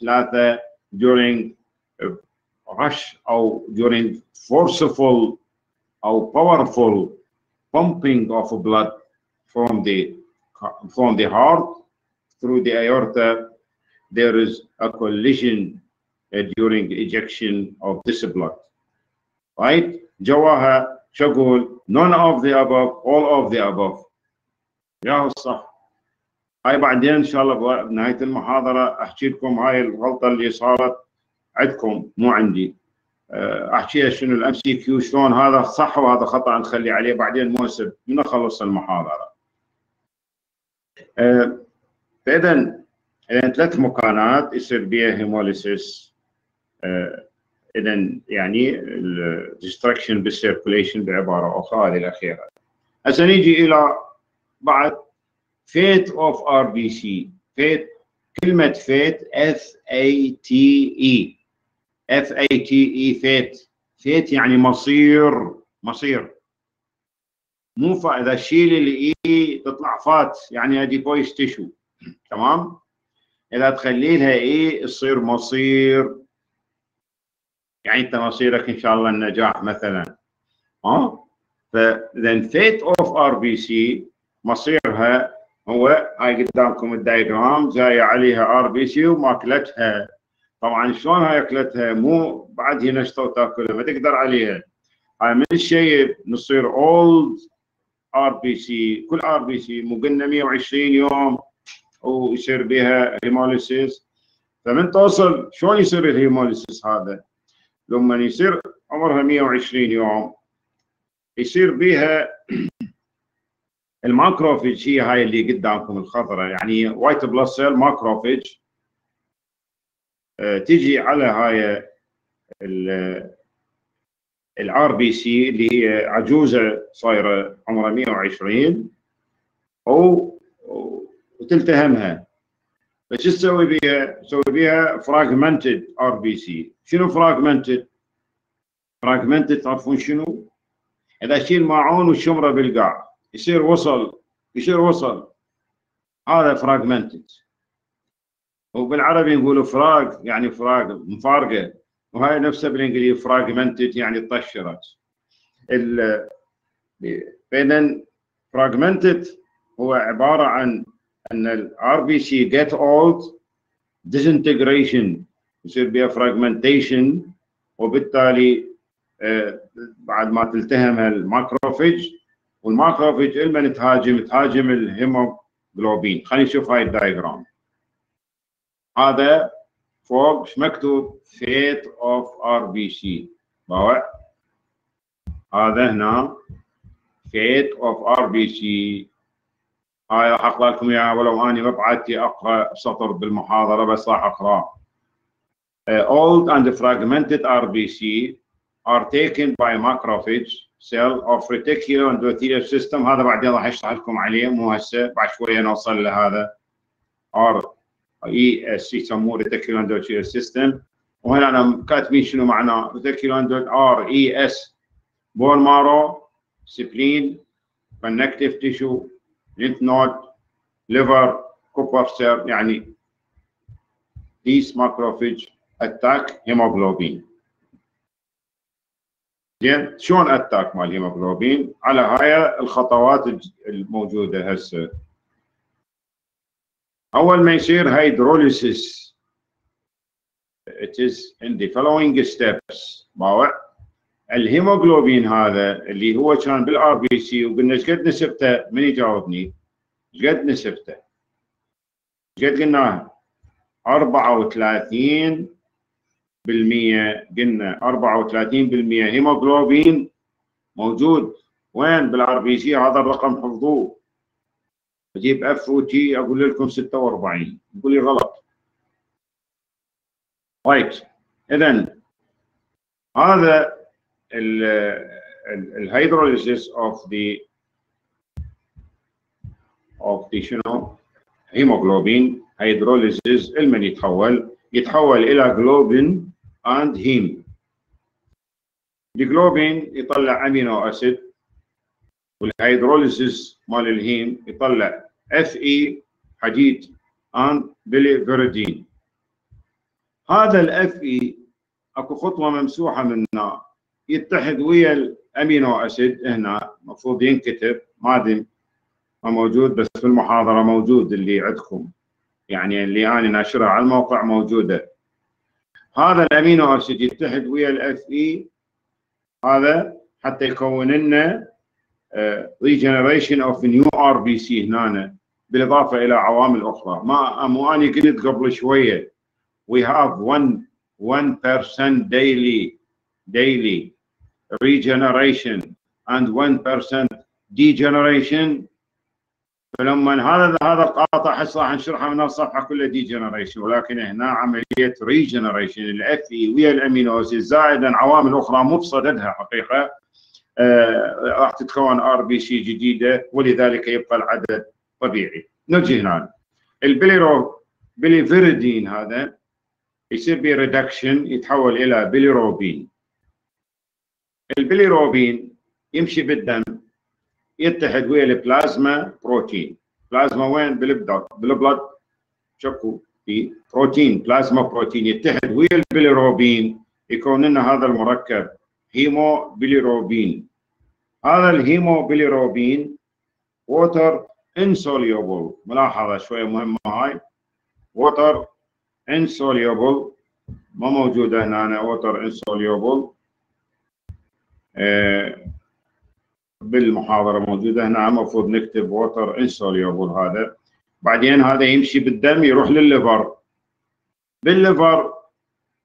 ثلاثة during rush أو during forceful أو powerful pumping of blood from the from the heart through the aorta there is a collision uh, during ejection of this blood right جواها شو none of the above all of the above يا الصح هاي بعدين ان شاء الله بنهايه المحاضره احكي لكم هاي الغلطه اللي صارت عندكم؟ مو عندي. آه، احكيها شنو ال MCQ شلون هذا صح وهذا خطأ نخلي عليه بعدين موسب من اخلص المحاضرة. آه، فاذا ثلاث مكانات يصير بها hemolysis آه، اذا يعني ال destruction بال circulation بعبارة أخرى هذه الأخيرة. هسه نيجي إلى بعد fate of RBC fate كلمة fate F A T E F A T E fate fate يعني مصير مصير. مو فا إذا شيل ال E تطلع fat يعني adipose tissue تمام؟ إذا تخلي لها E تصير مصير. يعني أنت مصيرك إن شاء الله النجاح مثلا. ها؟ فاذا fate of RBC مصيرها هو هاي قدامكم ال diagram جاية عليها RBC وماكلتها. طبعا شلون هاي أكلتها؟ مو بعد هي نشطه وتاكلها ما تقدر عليها. هاي من الشيء نصير اولد ار بي سي كل ار بي سي مو قلنا 120 يوم ويصير بها hemolysis فمن توصل شلون يصير ال hemolysis هذا؟ لما يصير عمرها 120 يوم يصير بها ال macrophage هي هاي اللي قدامكم الخضراء يعني white blood cell macrophage تجي على هاي ال RBC اللي هي عجوزة صايرة عمرها 120 أو وتلتهمها بس شو تسوي بيها؟ تسوي بيها fragmented RBC شنو fragmented؟ fragmented تعرفون شنو؟ إذا اشيل ماعون والشمره بالقاع يصير وصل يصير وصل هذا fragmented وبالعربي نقول فراغ يعني فراغ مفارقة. وهاي نفسها بالإنجليزي fragmented يعني طشرت. فاذا fragmented هو عبارة عن إن ال RBC get old disintegration يصير بها fragmentation. وبالتالي آه، بعد ما تلتهم ال macrophage وال macrophage لما تهاجم تهاجم الهيموجلوبين خلينا نشوف هاي ال diagram هذا فوق إيش مكتوب fate of RBC باوع. هذا هنا fate of RBC هاي راح أقرأ لكم إياها ولو أني ما بعدتي أقرأ سطر بالمحاضرة بس راح اقراه uh, old and fragmented RBC are taken by macrophage cell of reticular endothelial system. هذا بعدين راح أشرح لكم عليه مو هسه بعد شوية نوصل لهذا. RES يسموه reticular endothelial system وهنا أنا كاتبين شنو معناه reticular endothelial RES bone marrow spleen connective tissue lymph node liver Kupffer cell يعني this macrophage attack hemoglobin زين شلون attack مال هيموغلوبين على هاي الخطوات الموجودة هسه. أول ما يصير hydrolysis. It is in the following steps. باوع الهيموجلوبين هذا اللي هو كان بال RBC وقلنا إيش قد نسبته؟ من يجاوبني؟ إيش قد نسبته. إيش قد قلناها 34 بالمية. قلنا 34 بالمية هيموجلوبين موجود. وين؟ بال RBC هذا الرقم حفظوه. أجيب اف أو تي أقول لكم 46 تقول لي غلط. right اذا هذا ال hydrolysis of the of the شنو؟ hemoglobin hydrolysis المن يتحول يتحول إلى globin and heme ال globin يطلع amino acid وال hydrolysis مال ال heme يطلع اي حديد and biliverdin هذا ال Fe أكو خطوة ممسوحة منه يتحد ويا ال amino acid هنا المفروض ينكتب ما أدري ما موجود بس في المحاضرة موجود اللي عندكم. يعني اللي أنا ناشرها على الموقع موجودة. هذا ال amino acid يتحد ويا ال Fe هذا حتى يكون لنا regeneration of new RBC هنا بالإضافة إلى عوامل أخرى. ما مو اني قلت قبل شوية we have one 1% daily daily regeneration and 1% degeneration. فلما هذا هذا القاطع هسه راح نشرحه من الصفحة كلها degeneration ولكن هنا عملية regeneration ال Fe ويا ال aminos زائدا عوامل أخرى مو بصددها حقيقة. راح تتكون RBC جديدة ولذلك يبقى العدد طبيعي. نجي هنا. ال bilir biliverdin هذا يصير به reduction يتحول إلى bilirubin ال bilirubin يمشي بالدم يتحد ويا ال plasma protein. بلازما وين؟ بال blood شكو؟ بروتين plasma protein. يتحد ويا البليروبين يكون لنا هذا المركب hemobilirubin هذا ال hemobilirubin water insoluble ملاحظة شوية مهمة هاي. water insoluble. ما موجودة هنا water insoluble. آه بالمحاضرة موجودة هنا المفروض نكتب water insoluble هذا. بعدين هذا يمشي بالدم يروح للل liver. بال liver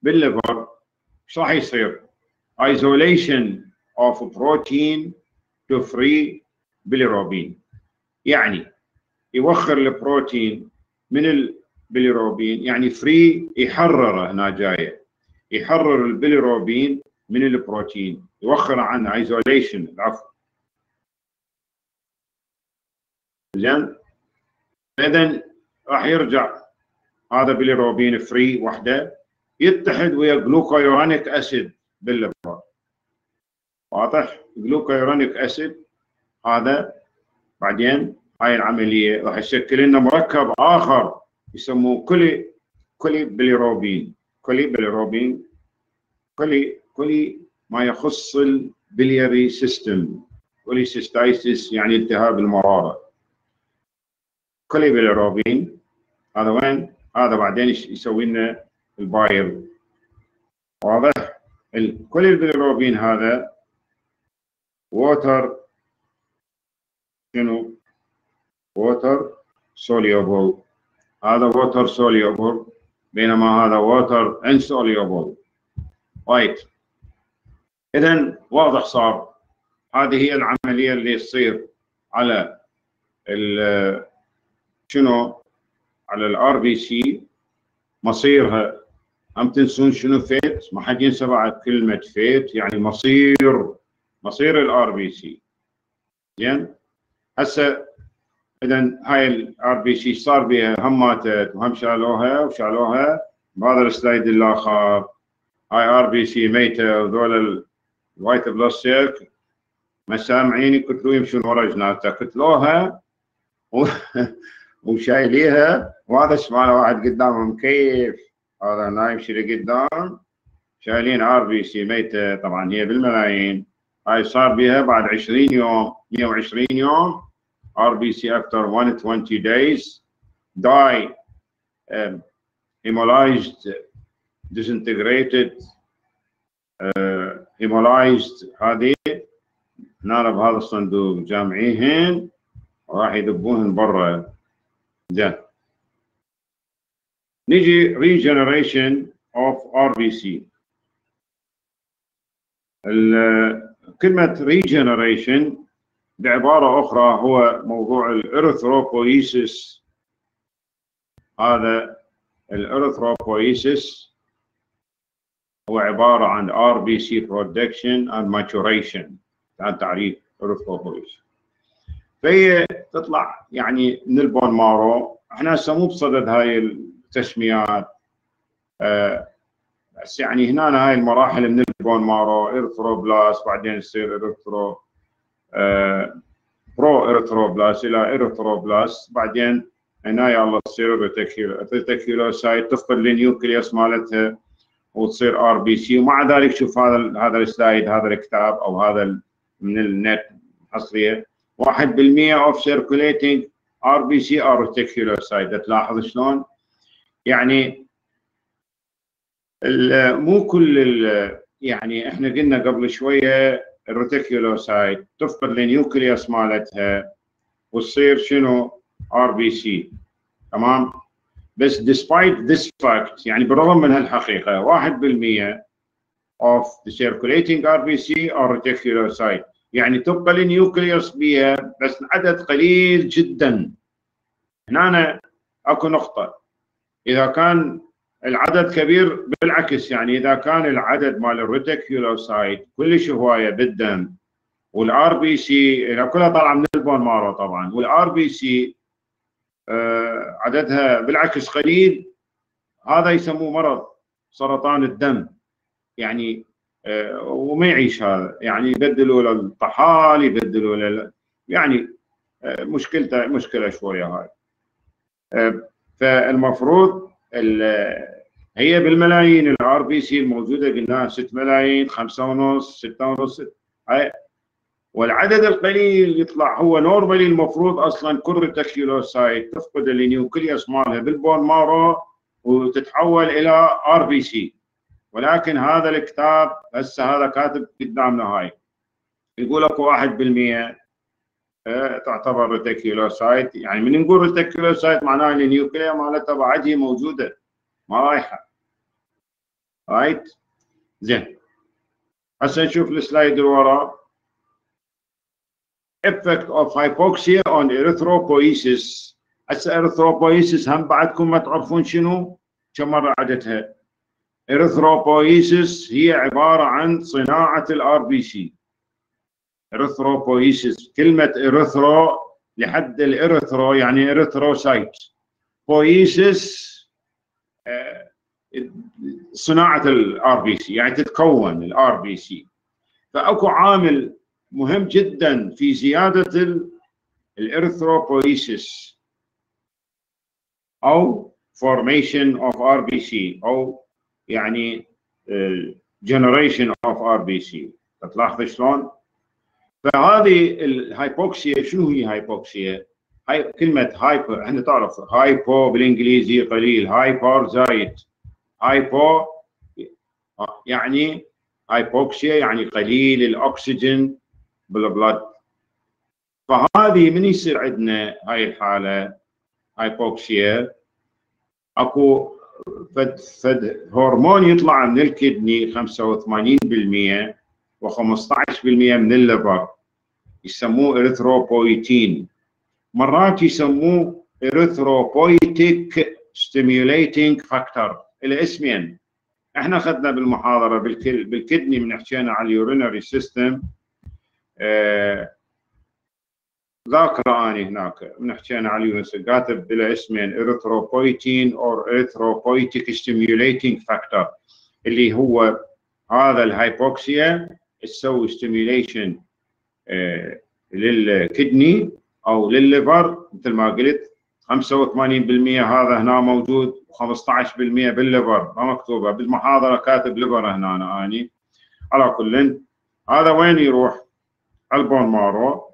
بال liver إيش راح يصير؟ Isolation of protein to free bilirubin. يعني يوخر البروتين من بيليروبين يعني free يحرر هنا جاية. يحرر البيليروبين من البروتين. يوخر عنه isolation العفو زين؟ اذا راح يرجع هذا bilirubin free وحده يتحد ويا glucuronic acid بال liver واضح؟ glucuronic acid هذا بعدين هاي العملية راح يشكل لنا مركب آخر يسموه chole cholebilirubin cholebilirubin chole chole ما يخص ال biliary system cholecystitis يعني التهاب المرارة. cholebilirubin هذا وين؟ هذا بعدين يسوي لنا ال bile واضح؟ cholebilirubin هذا water شنو؟ water soluble هذا water soluble بينما هذا water insoluble right اذا واضح صار. هذه هي العملية اللي تصير على شنو؟ على ال RBC مصيرها هم تنسون شنو fate؟ ما حد ينسى بعد كلمة fate يعني مصير مصير ال RBC زين؟ هسه إذا هاي ال RBC صار بها هم ماتت وهم شالوها وشالوها بهذا السلايد الآخر هاي ار بي سي ميتة وذول الوايت بلس سيرك ما سامعين كتلوا يمشون ورا جنازته. كتلوها و... وشايليها وهذا شماله واحد قدامهم كيف هذا نايم شري قدام شايلين آر بي سي ميتة. طبعا هي بالملايين. هاي صار بها بعد 20 يوم 120 يوم. RBC after 120 days. die um, hemolyzed disintegrated uh, hemolyzed. هذه نعرف هذا الصندوق جامعيهن وراح يدبوهن برا. زين نجي regeneration of RBC كلمة regeneration بعبارة أخرى هو موضوع ال erythropoiesis. هذا ال erythropoiesis هو عبارة عن RBC production and maturation. كان تعريف erythropoiesis. فهي تطلع يعني من ال bone marrow. إحنا هسه مو بصدد هاي التسميات آه بس يعني هنا هاي المراحل من ال bone marrow erythroblast بعدين يصير erythro آه pro erythroblast إلى erythroblast بعدين هنا الله تصير reticulocyte تفقد ال nucleus مالتها وتصير RBC ومع ذلك شوف هذا هذا ال slide هذا الكتاب أو هذا من النت حصرية. 1% of circulating RBC are reticulocyte تلاحظ شلون؟ يعني مو كل يعني إحنا قلنا قبل شوية ال reticulocyte تفقد ال nucleus مالتها وتصير شنو؟ RBC تمام؟ بس despite this fact يعني بالرغم من هالحقيقة 1% of the circulating RBC are reticulocyte. يعني تبقى ال nucleus بيها بس عدد قليل جدا. هنا أكو نقطة. إذا كان العدد كبير بالعكس يعني إذا كان العدد مال ال reticulocyte كلش هواية بالدم وال RBC كلها طالعة من ال bone marrow طبعا وال RBC عددها بالعكس قليل هذا يسموه مرض سرطان الدم. يعني آه وما يعيش هذا. يعني يبدلوا له الطحال يبدلوا له يعني آه مشكلته مشكلة شوية هاي. آه فالمفروض هي بالملايين ال RBC الموجودة قلناها 6 ملايين 5 ونص 6 ونص والعدد القليل يطلع هو normally المفروض أصلا كل reticulocyte تفقد ال nucleus مالها بال bone marrow وتتحول إلى RBC. ولكن هذا الكتاب هسه هذا كاتب قدامنا هاي. يقول أكو 1% تعتبر reticulocyte يعني من نقول reticulocyte معناه إن ال nuclei مالتها بعد هي موجودة ما رايحة. right زين. هسه نشوف ال slide اللي وراه effect of hypoxia on erythropoiesis. هسه erythropoiesis هم بعدكم ما تعرفون شنو؟ كم مرة عدتها erythropoiesis هي عبارة عن صناعة ال RBC erythropoiesis كلمة erythro لحد ال erythro يعني erythrocyte poiesis صناعة ال RBC يعني تتكون ال RBC فأكو عامل مهم جدا في زيادة ال erythropoiesis أو formation of RBC أو يعني generation of RBC تلاحظ شلون؟ فهذه ال hypoxia شنو هي hypoxia؟ هاي كلمة hyper إحنا تعرف hypo بالإنجليزي قليل hyper زايد hypo يعني hypoxia يعني قليل الأكسجين بال blood. فهذه من يصير عندنا هاي الحالة؟ hypoxia. أكو فد فد هرمون يطلع من ال kidney 85% و15% من ال liver يسموه اريثروبويتين مرات يسموه erythropoietic stimulating factor إلى اسمين إحنا أخذنا بالمحاضرة بال kidney من حكينا على ال urinary system آه ذاكره اني هناك. من حكينا عليه هسه كاتب بلا اسمين اريثروبويتين أو erythropoietic stimulating factor اللي هو هذا ال hypoxia تسوي stimulation آه لل kidney أو للل liver مثل ما قلت 85% هذا هنا موجود و15% بال liver ما مكتوبة بالمحاضرة كاتب liver هنا أنا آني. على كل هذا وين يروح؟ ال bone marrow.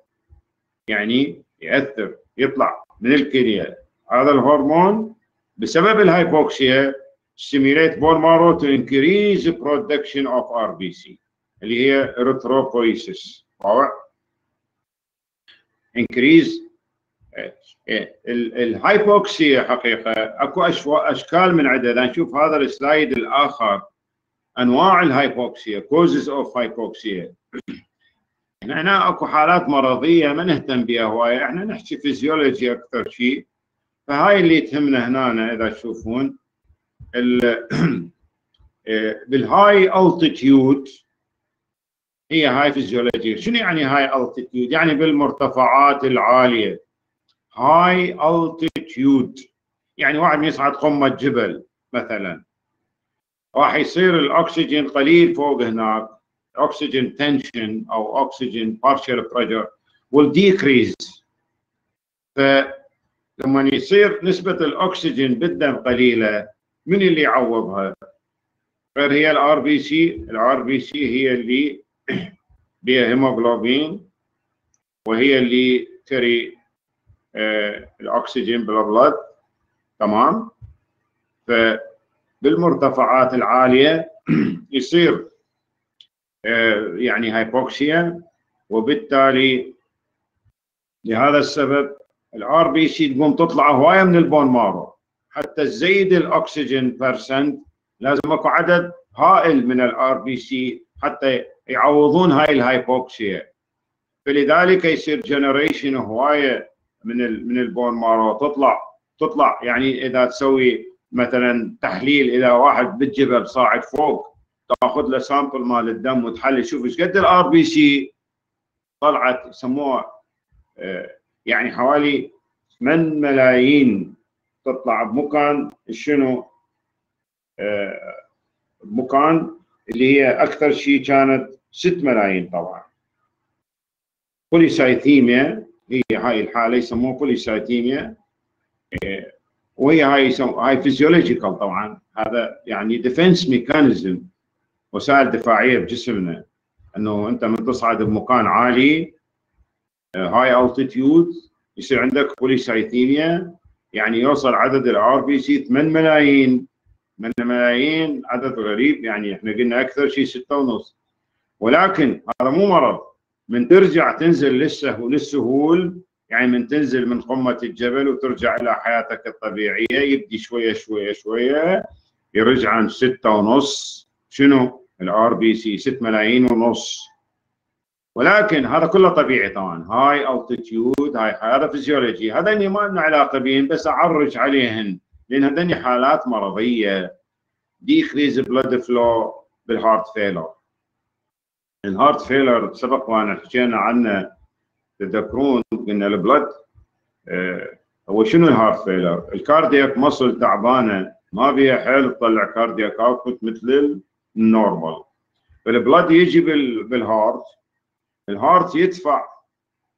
يعني يأثر يطلع من الكليه هذا الهرمون بسبب ال hypoxia stimulate bone marrow to increase production of RBC اللي هي erythropoiesis. واضح؟ increase. ال hypoxia حقيقة أكو أشكال من عدة. إذا نشوف هذا ال slide الآخر أنواع ال hypoxia of hypoxia. إحنا هنا أكو حالات مرضية ما نهتم بها هواية. إحنا نحكي فيزيولوجي أكثر شيء فهاي اللي تهمنا هنا إذا تشوفون. بال high altitude هي هاي فيزيولوجي شنو يعني high altitude يعني بالمرتفعات العالية. high altitude يعني واحد يصعد قمة جبل مثلا. راح يصير الأكسجين قليل فوق هناك. oxygen tension أو oxygen partial pressure will decrease. فلما يصير نسبة الأكسجين بالدم قليلة من اللي يعوضها؟ غير هي ال RBC ال RBC هي اللي بها هيموغلوبين وهي اللي carry آه الأكسجين بال blood تمام؟ فبالمرتفعات العالية يصير يعني hypoxia وبالتالي لهذا السبب ال RBC تقوم تطلع هواية من ال bone marrow. حتى تزيد ال oxygen percent لازم أكو عدد هائل من ال RBC حتى يعوضون هاي ال hypoxia. فلذلك يصير generation هواية من من ال bone marrow. تطلع تطلع. يعني إذا تسوي مثلا تحليل إلى واحد بالجبل صاعد فوق تأخذ له sample مال الدم وتحلل. شوف إيش قد ال RBC طلعت يسموها آه، يعني حوالي 8 ملايين تطلع بمكان. شنو؟ آه، بمكان اللي هي أكثر شيء كانت 6 ملايين طبعا. polycythemia هي هاي الحالة يسموها polycythemia وهي هاي هاي physiological طبعا. هذا يعني defense mechanism وسائل دفاعية بجسمنا. إنه أنت من تصعد بمكان عالي high altitude يصير عندك polycythemia يعني يوصل عدد ال RBC 8 ملايين. 8 ملايين عدد غريب. يعني إحنا قلنا أكثر شيء 6 ونص. ولكن هذا مو مرض. من ترجع تنزل للسهول للسهول يعني من تنزل من قمة الجبل وترجع إلى حياتك الطبيعية يبدي شوية شوية شوية يرجع عن ستة ونص. شنو؟ ال RBC 6 ملايين ونص. ولكن هذا كله طبيعي طبعا. high altitude هاي هذا فيزيولوجي هذا ما لنا علاقة بهم بس أعرج عليهن لأن هذني حالات مرضية. decrease blood flow بال heart failure ال heart failure سبق وأنا حكينا عنه تذكرون قلنا ال blood آه هو شنو ال heart failure؟ ال cardiac muscle تعبانة ما بيها حيل تطلع cardiac output مثل النورمال فالبلد يجي بالهارت الهارت يدفع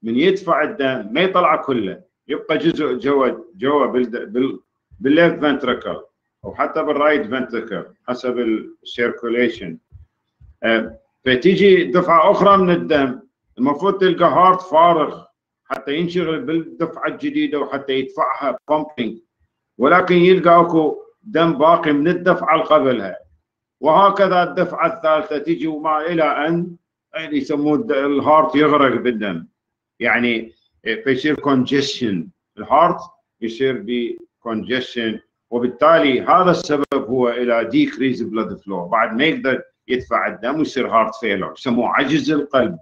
من يدفع الدم ما يطلع كله يبقى جزء جوا جوا بال بال left ventricle أو حتى بال right ventricle حسب ال circulation فتيجي دفعة أخرى من الدم. المفروض تلقى heart فارغ حتى ينشغل بالدفعة الجديدة وحتى يدفعها pumping ولكن يلقى أكو دم باقي من الدفعة اللي قبلها. وهكذا الدفعة الثالثة تيجي وما إلى أن يعني يسموه ال heart يغرق بالدم. يعني فيصير congestion ال heart يصير ب congestion وبالتالي هذا السبب هو إلى decrease blood flow بعد ما يقدر يدفع الدم ويصير heart failure يسموه عجز القلب.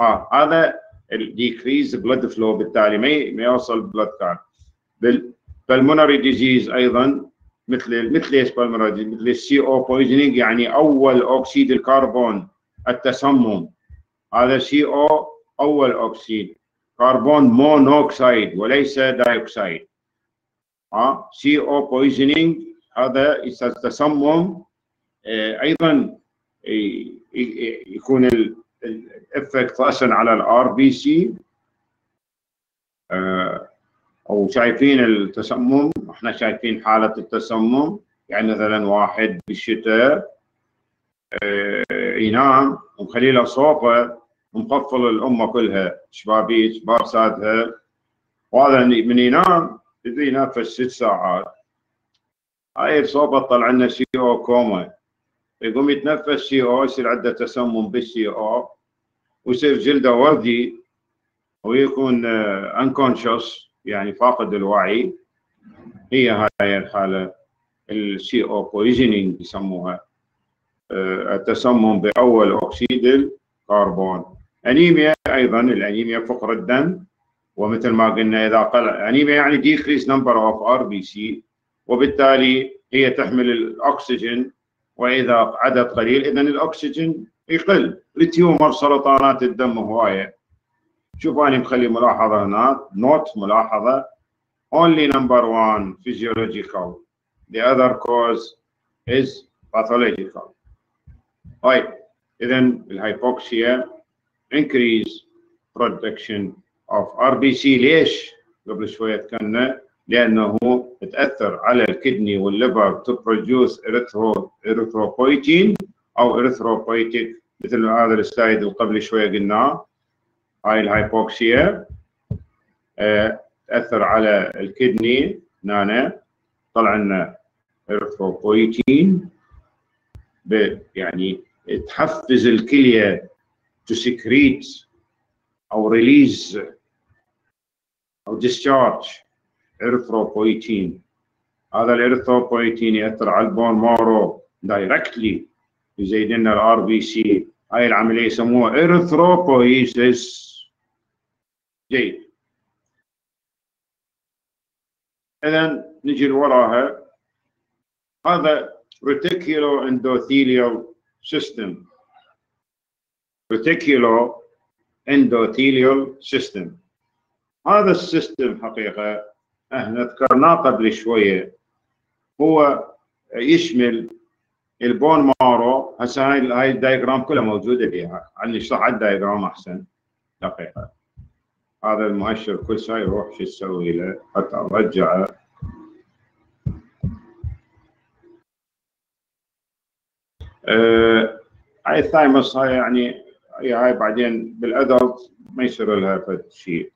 آه هذا ال decrease blood flow بالتالي ما ما يوصل blood كارد بال pulmonary disease أيضا مثل مثل إيش pulmonary مثل ال CO poisoning يعني أول اكسيد الكربون التسمم. هذا CO أول اكسيد كربون monoxide وليس dioxide ها CO poisoning هذا التسمم آه، أيضا يكون ال effect أصلا على ال RBC أو شايفين التسمم. إحنا شايفين حالة التسمم. يعني مثلا واحد بالشتاء آه، ينام ومخلي له صوفه ومقفل الأمة كلها شبابيك بارساتها وهذا من ينام يبي ينفس ست ساعات. هاي الصوبة طلع لنا سي أو كوما يقوم يتنفس سي أو يصير عنده تسمم بالسي أو ويصير جلدة وردي ويكون انكونشس يعني فاقد الوعي. هي هاي الحالة. ال CO poisoning يسموها. آه، التسمم بأول اكسيد الكربون أنيميا أيضا الأنيميا فقر الدم. ومثل ما قلنا إذا قل أنيميا يعني decrease number of RBC وبالتالي هي تحمل الاكسجين وإذا عدد قليل اذا الأكسجين يقل. ال tumor سرطانات الدم هواية. شوف أنا مخلي ملاحظة هناك نوت ملاحظة. Only number one physiological. The other cause is pathological. طيب اذا الهايبوكسيا increase production of RBC ليش؟ قبل شوية ذكرنا لأنه تاثر على الكدني والليفر to produce erythropoietin أو erythropoietic مثل هذا السلايد اللي قبل شوية قلناه هاي الهايبوكسيا آه، تأثر على الكدني هنا طلع لنا erythropoietin يعني تحفز الكلية to secrete أو release أو discharge. Erythropoietin. هذا الاريثروبويتين يأثر على البون مارو دايركتلي يزيد لنا الار سي هاي العملية يسموها اريثروبويسيس جيد. اذا نجي لوراها. هذا reticular endothelial system. reticular endothelial system. هذا السيستم حقيقة إحنا ذكرناه قبل شوية هو يشمل البون مارو. هسه هاي هاي الدايجرام كلها موجودة فيها. على نشرح على الدايجرام أحسن. دقيقة. هذا المؤشر كل شيء يروح شو تسوي له؟ حتى أرجعه. آه هاي الثايمس هاي يعني هاي بعدين بالأدلت ما يصير لها فد شيء.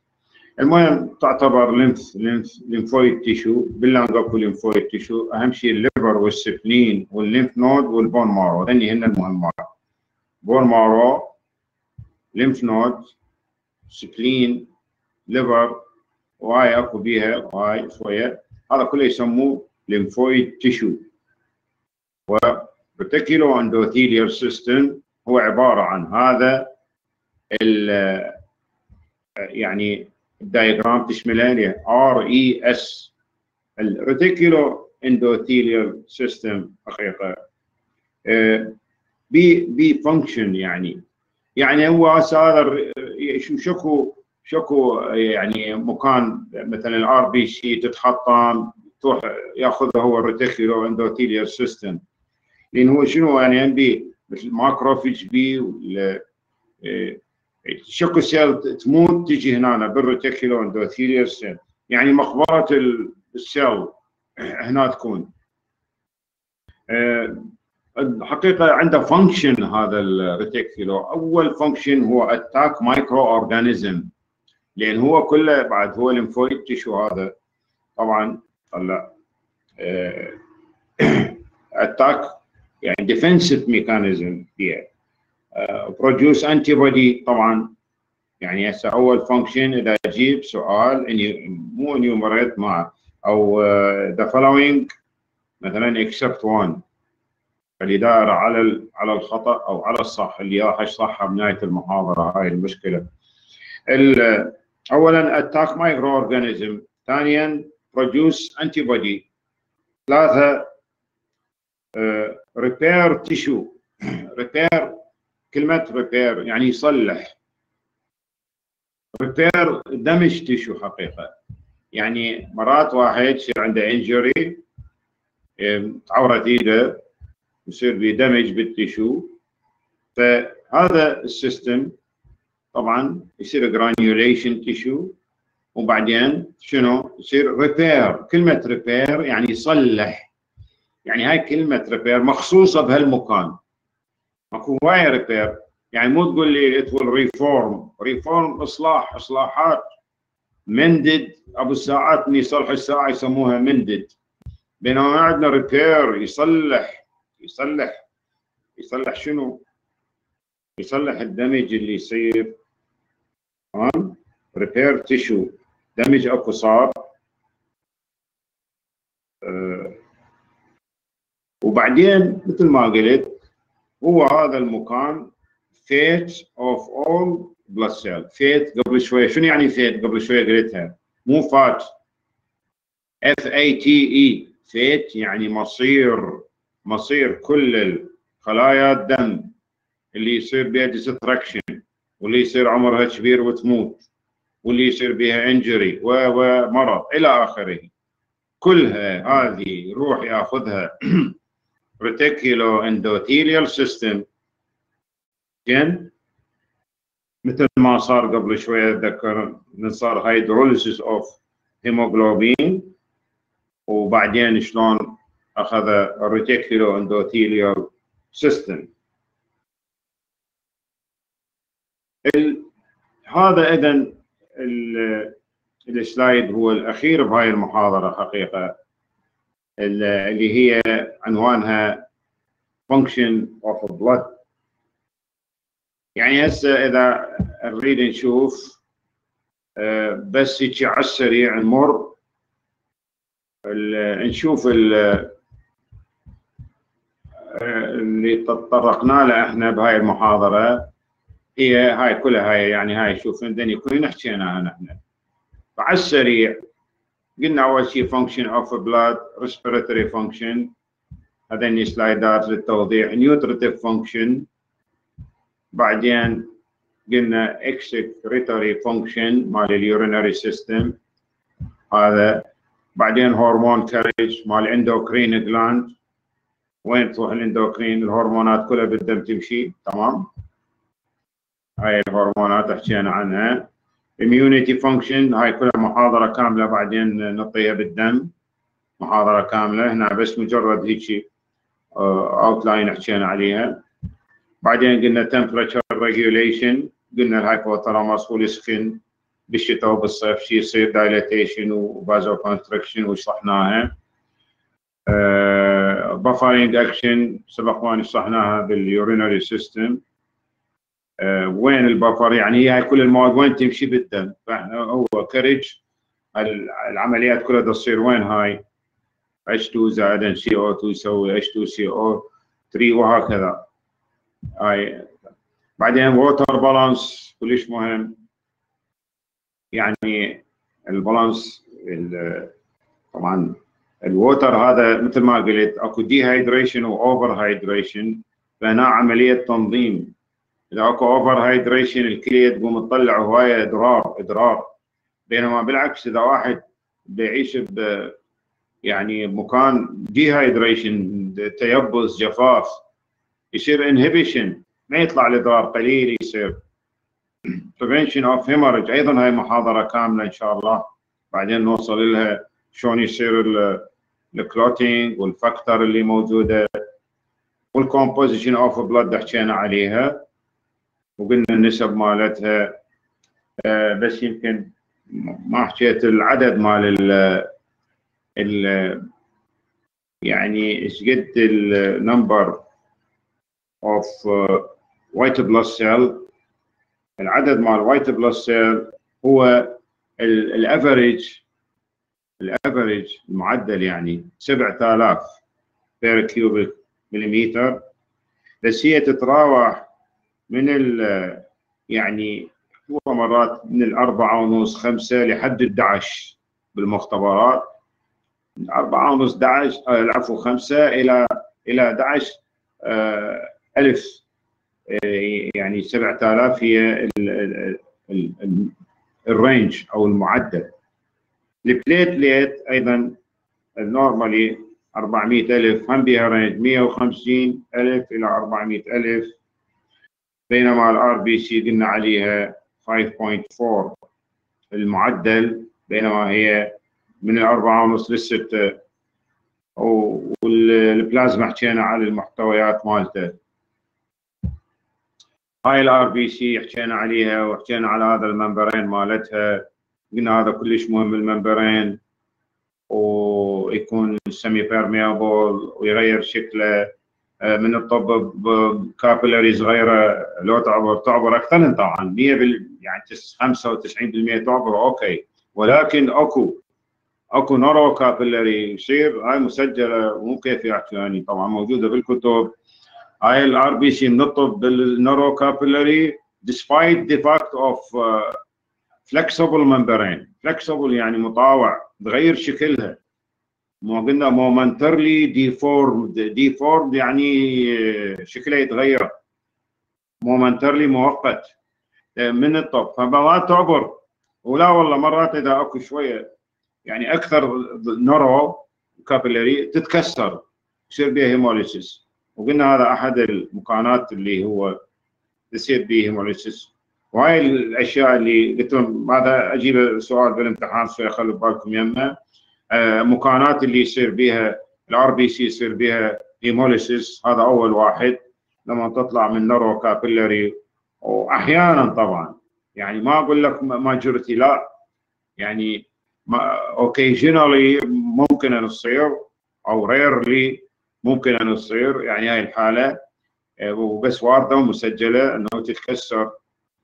المهم تعتبر لينف لينف لينفويد تيشو باللانج اكو لينفويد تيشو أهم شيء الليفر والسبلين واللينف نود والبون مارو. هني هن المهمات بون مارو لينف نود سبلين ليفر وهاي أكو بيها وهاي شوية. هذا كله يسموه لينفويد تيشو. و reticular endothelial system هو عبارة عن هذا ال يعني الدايجرام تشمله ار اي اس الريتيكولو اندوثيليال سيستم حقيقة. بي بي فانكشن يعني. يعني هو هذا شكو شكو يعني مكان مثلا الار بي سي تتحطم تروح ياخذها هو الريتيكولو اندوثيليال سيستم لأن هو شنو يعني؟ بي مثل ماكروفيج بي شق السيل تموت تجي هنا بالريتيكولو اندوثيليال سيل يعني مقبره السيل هنا تكون. الحقيقة عنده فانكشن هذا الريتيكولو أول فانكشن هو اتاك مايكرو اورجانيزم لأن هو كله بعد هو الليمفويد تيشو هذا. طبعا طلع اتاك يعني ديفنسيف ميكانيزم فيها بروديوس انتي بودي طبعا يعني هسه أول فانكشن إذا أجيب سؤال اني مو انيومريت مع أو ذا فولوينج مثلا اكسبت 1 اللي داير على على الخطأ أو على الصح اللي راح اشرحها بنهايه المحاضرة هاي المشكلة. اولا اتاك مايكرو اورجانيزم، ثانيا بروديوس انتي بودي، ثلاثة ريبير تيشو ريبير كلمه ريبير يعني يصلح. ريبير دمج تيشو حقيقة. يعني مرات واحد يصير عنده انجري تعورت إيده يصير به دمج بالتيشو. فهذا السيستم طبعا يصير جرانيوليشن تيشو وبعدين شنو؟ يصير ريبير كلمة ريبير يعني يصلح. يعني هاي كلمة ريبير مخصوصة بهالمكان. اكو هوايه ريبير يعني مو تقول لي ات ويل ريفورم ريفورم إصلاح إصلاحات. مندد أبو الساعات من يصلح الساعة يسموها مندد بينما عندنا ريبير يصلح. يصلح. يصلح شنو؟ يصلح الدمج اللي يصير. تمام؟ ريبير تيشو دمج أكو صار. أه. وبعدين مثل ما قلت هو هذا المكان فيت اوف اول بلاد سيل فيت قبل شوية. شنو يعني فيت قبل شوية قلتها مو فات اف اي تي اي فيت يعني مصير. مصير كل خلايا الدم. اللي يصير بها ديستراكشن واللي يصير عمرها كبير وتموت. واللي يصير بها انجري ومرض إلى آخره. كلها هذه يروح ياخذها. اندوثيليال سيستم كان مثل ما صار قبل شوية اتذكر صار hydrolysis of hemoglobin وبعدين شلون أخذ ال reticuloendothelial system هذا اذا ال slide هو الأخير بهاي المحاضرة حقيقة. اللي هي عنوانها function of blood. يعني هسه إذا نريد نشوف بس هيك على السريع نمر. نشوف اللي تطرقنا له إحنا بهاي المحاضرة. هي هاي كلها هاي يعني هاي شوف عندنا كلنا حكيناها نحن فعلى السريع. قلنا اول شيء function of blood respiratory function هذين slide ات للتوضيح. Nutritive function. بعدين قلنا excretory function مال ال urinary system هذا. بعدين hormone carriage مال ال endocrine gland وين تروح ال endocrine الهرمونات كلها بالدم تمشي. تمام؟ هاي الهرمونات حكينا عنها. Immunity function. هاي كلها محاضرة كاملة بعدين نعطيها بالدم. محاضرة كاملة. هنا بس مجرد هيك outline آه، حكينا عليها. بعدين قلنا temperature regulation. قلنا ال hypothalamus وال skin بالشتاء وبالصيف شي يصير dilatation و vasoconstriction وشرحناها buffering action سبق ما شرحناها بال urinary system وين ال buffer؟ يعني هي كل المواد وين تمشي بالدم؟ فإحنا هو carriage العمليات كلها تصير وين هاي؟ H2 زائد CO2 يسوي H2CO3 وهكذا. هاي. بعدين water balance كلش مهم. يعني ال balance طبعا ال water هذا مثل ما قلت أكو dehydration و over hydration فهنا عملية تنظيم. إذا over hydration الكلية تقوم تطلع هواية إدرار إدرار. بينما بالعكس إذا واحد بده يعيش يعني مكان dehydration تيبس جفاف يصير inhibition ما يطلع الإدرار قليل يصير. Prevention of hemorrhage أيضا هاي محاضرة كاملة إن شاء الله. بعدين نوصل لها شلون يصير ال clotting وال factor اللي موجودة وال composition of blood حكينا عليها. وقلنا النسب مالتها آه، بس يمكن ما حكيت العدد مال ال ال يعني إيش قد ال number of white blood cell العدد مال white blood cell هو ال average ال average المعدل يعني 7000 per cubic مليمتر بس هي تتراوح من ال يعني هو مرات من الأربعة ونص خمسة لحد 11 بالمختبرات. من أربعة ونص 11 آه، العفو خمسة إلى إلى 11 آه، ألف. آه، يعني 7000 هي ال range أو المعدل. ال platelet أيضا ال normally 400 ألف هم بها range 150 ألف إلى 400 ألف. بينما ال RBC قلنا عليها 5.4 المعدل بينما هي من الأربعة ونص للستة. والبلازما حكينا على المحتويات مالته. هاي ال RBC حكينا عليها وحكينا على هذا ال membrane مالتها. قلنا هذا كلش مهم ال membrane ويكون semi permeable ويغير شكله. من تطب ب capillary صغيره لو تعبر تعبر أكثر طبعا. 100 يعني 95% تعبر أوكي. ولكن أكو أكو narrow capillary يصير هاي مسجلة مو كيف يعني. طبعا موجودة بالكتب. هاي ال RBC من تطب بال narrow capillary the fact of uh, flexible membrane. flexible يعني مطاوع تغير شكلها. قلنا momentarily deformed deformed يعني شكله يتغير. momentarily مؤقت. من تطب. فمرات تعبر. ولا والله مرات إذا أكو شوية يعني أكثر narrow capillary تتكسر يصير بها hemolysis وقلنا هذا أحد المكانات اللي هو يصير به hemolysis وهاي الأشياء اللي قلت لهم هذا أجيب سؤال بالامتحان شوية خلوا بالكم يمه. آه، مكانات اللي يصير بها ال RBC يصير بها hemolysis هذا أول واحد لما تطلع من narrow capillary. وأحيانا طبعا يعني ما أقول لك majority لا. يعني occasionally ممكن أن تصير أو rarely ممكن أن تصير يعني هاي الحالة. آه، وبس واردة ومسجلة إنه تتكسر.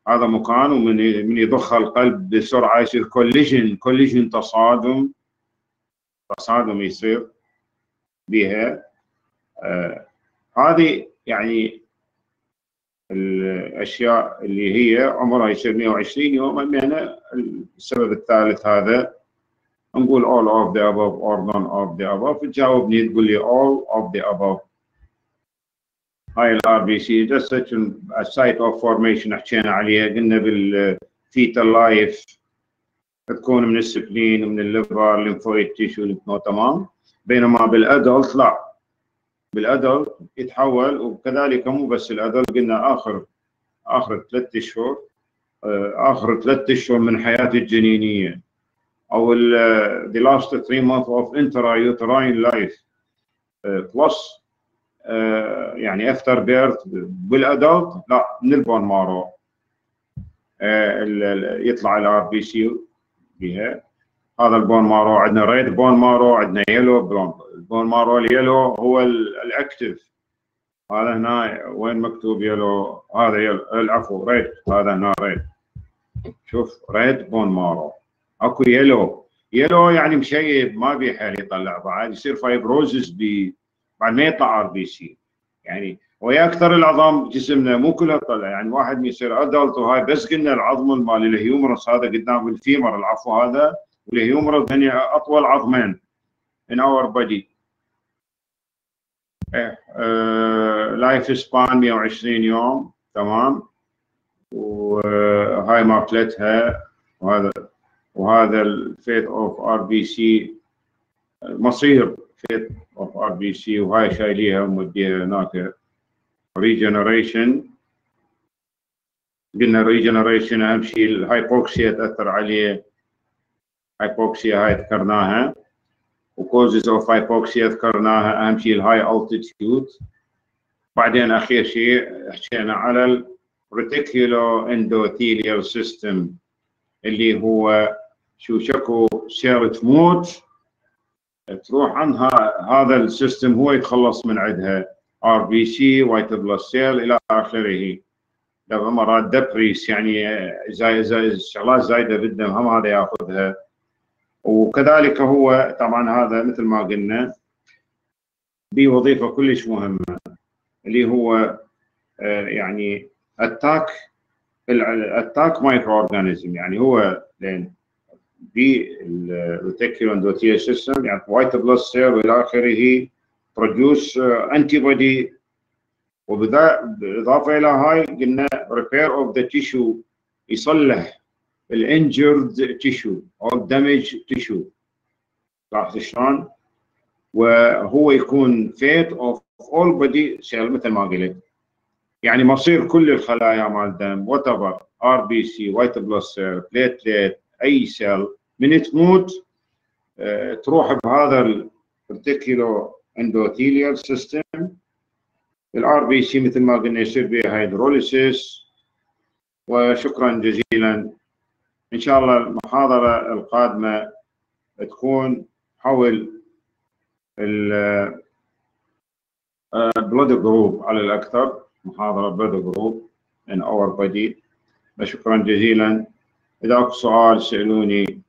هذا مكان ومن من يضخ القلب بسرعة يصير collision collision تصادم. تصادم يصير بها آه هذه يعني الأشياء اللي هي عمرها يصير 120 يوم يعني السبب الثالث هذا نقول all of the above or none of the above. تجاوبني تقول لي all of the above. هاي الـ RBC just such a site of formation حكينا عليها. قلنا بال fetal life تكون من ال spleen ومن ال liver ال lymphoid tissue تمام. بينما بال adult لا. بال adult يتحول وكذلك مو بس ال adult قلنا آخر آخر ثلاث أشهر آه، آخر ثلاث أشهر من حياه الجنينية. أو the last three months of intrauterine life. plus يعني after birth بال adult لا من ال bone marrow. آه، يطلع ال RBC بها هذا ال bone marrow عندنا red bone marrow عندنا yellow ال bone marrow ال yellow هو ال active. هذا هنا وين مكتوب yellow؟ هذا yellow العفو red. هذا هنا red. شوف red bone marrow. أكو yellow. yellow يعني مشيب ما بيحل يطلع بعد يصير fibrosis ب بعد ما يطلع RBC يعني ويا أكثر العظام جسمنا مو كلها طلع يعني واحد يصير adult وهاي بس قلنا العظم مال ال humerus هذا قدام ال femur العفو هذا وال humerus هني أطول عظمين in our body. life span 120 يوم تمام؟ وهاي ماكلتها وهذا وهذا ال fate of RBC مصير fate of RBC وهاي شايليها وموديها هناك. regeneration قلنا regeneration اهم شيء ال hypoxia تأثر عليه. hypoxia هاي ذكرناها. و causes of hypoxia ذكرناها اهم شيء ال high altitude بعدين أخير شيء حكينا على ال reticuloendothelial system اللي هو شو شكو cell تموت تروح عنها هذا ال system هو يتخلص من عندها RBC white blood cell إلى آخره. مرات debris يعني زي زي شغلات زايدة بالدم هم هذا يأخذها. وكذلك هو طبعا هذا مثل ما قلنا بوظيفة كلش مهمة اللي هو يعني attack ال attack microorganism يعني هو لين بال reticuloendothelial system يعني white blood cell وإلى آخره. produce antibody وبالاضافه إلى هاي قلنا repair of the tissue يصلح ال injured tissue أو ال damaged tissue لاحظت شلون؟ وهو يكون fate of all body cell مثل ما قلت. يعني مصير كل الخلايا مال الدم whatever RBC white blood platelet أي cell من تموت آه تروح بهذا ال reticuloendothelial system ال RBC مثل ما قلنا يصير بها hydrolysis وشكرا جزيلا. إن شاء الله المحاضرة القادمة تكون حول ال blood group على الأكثر. محاضرة blood group in our body شكرا جزيلا. إذا أكو سؤال سألوني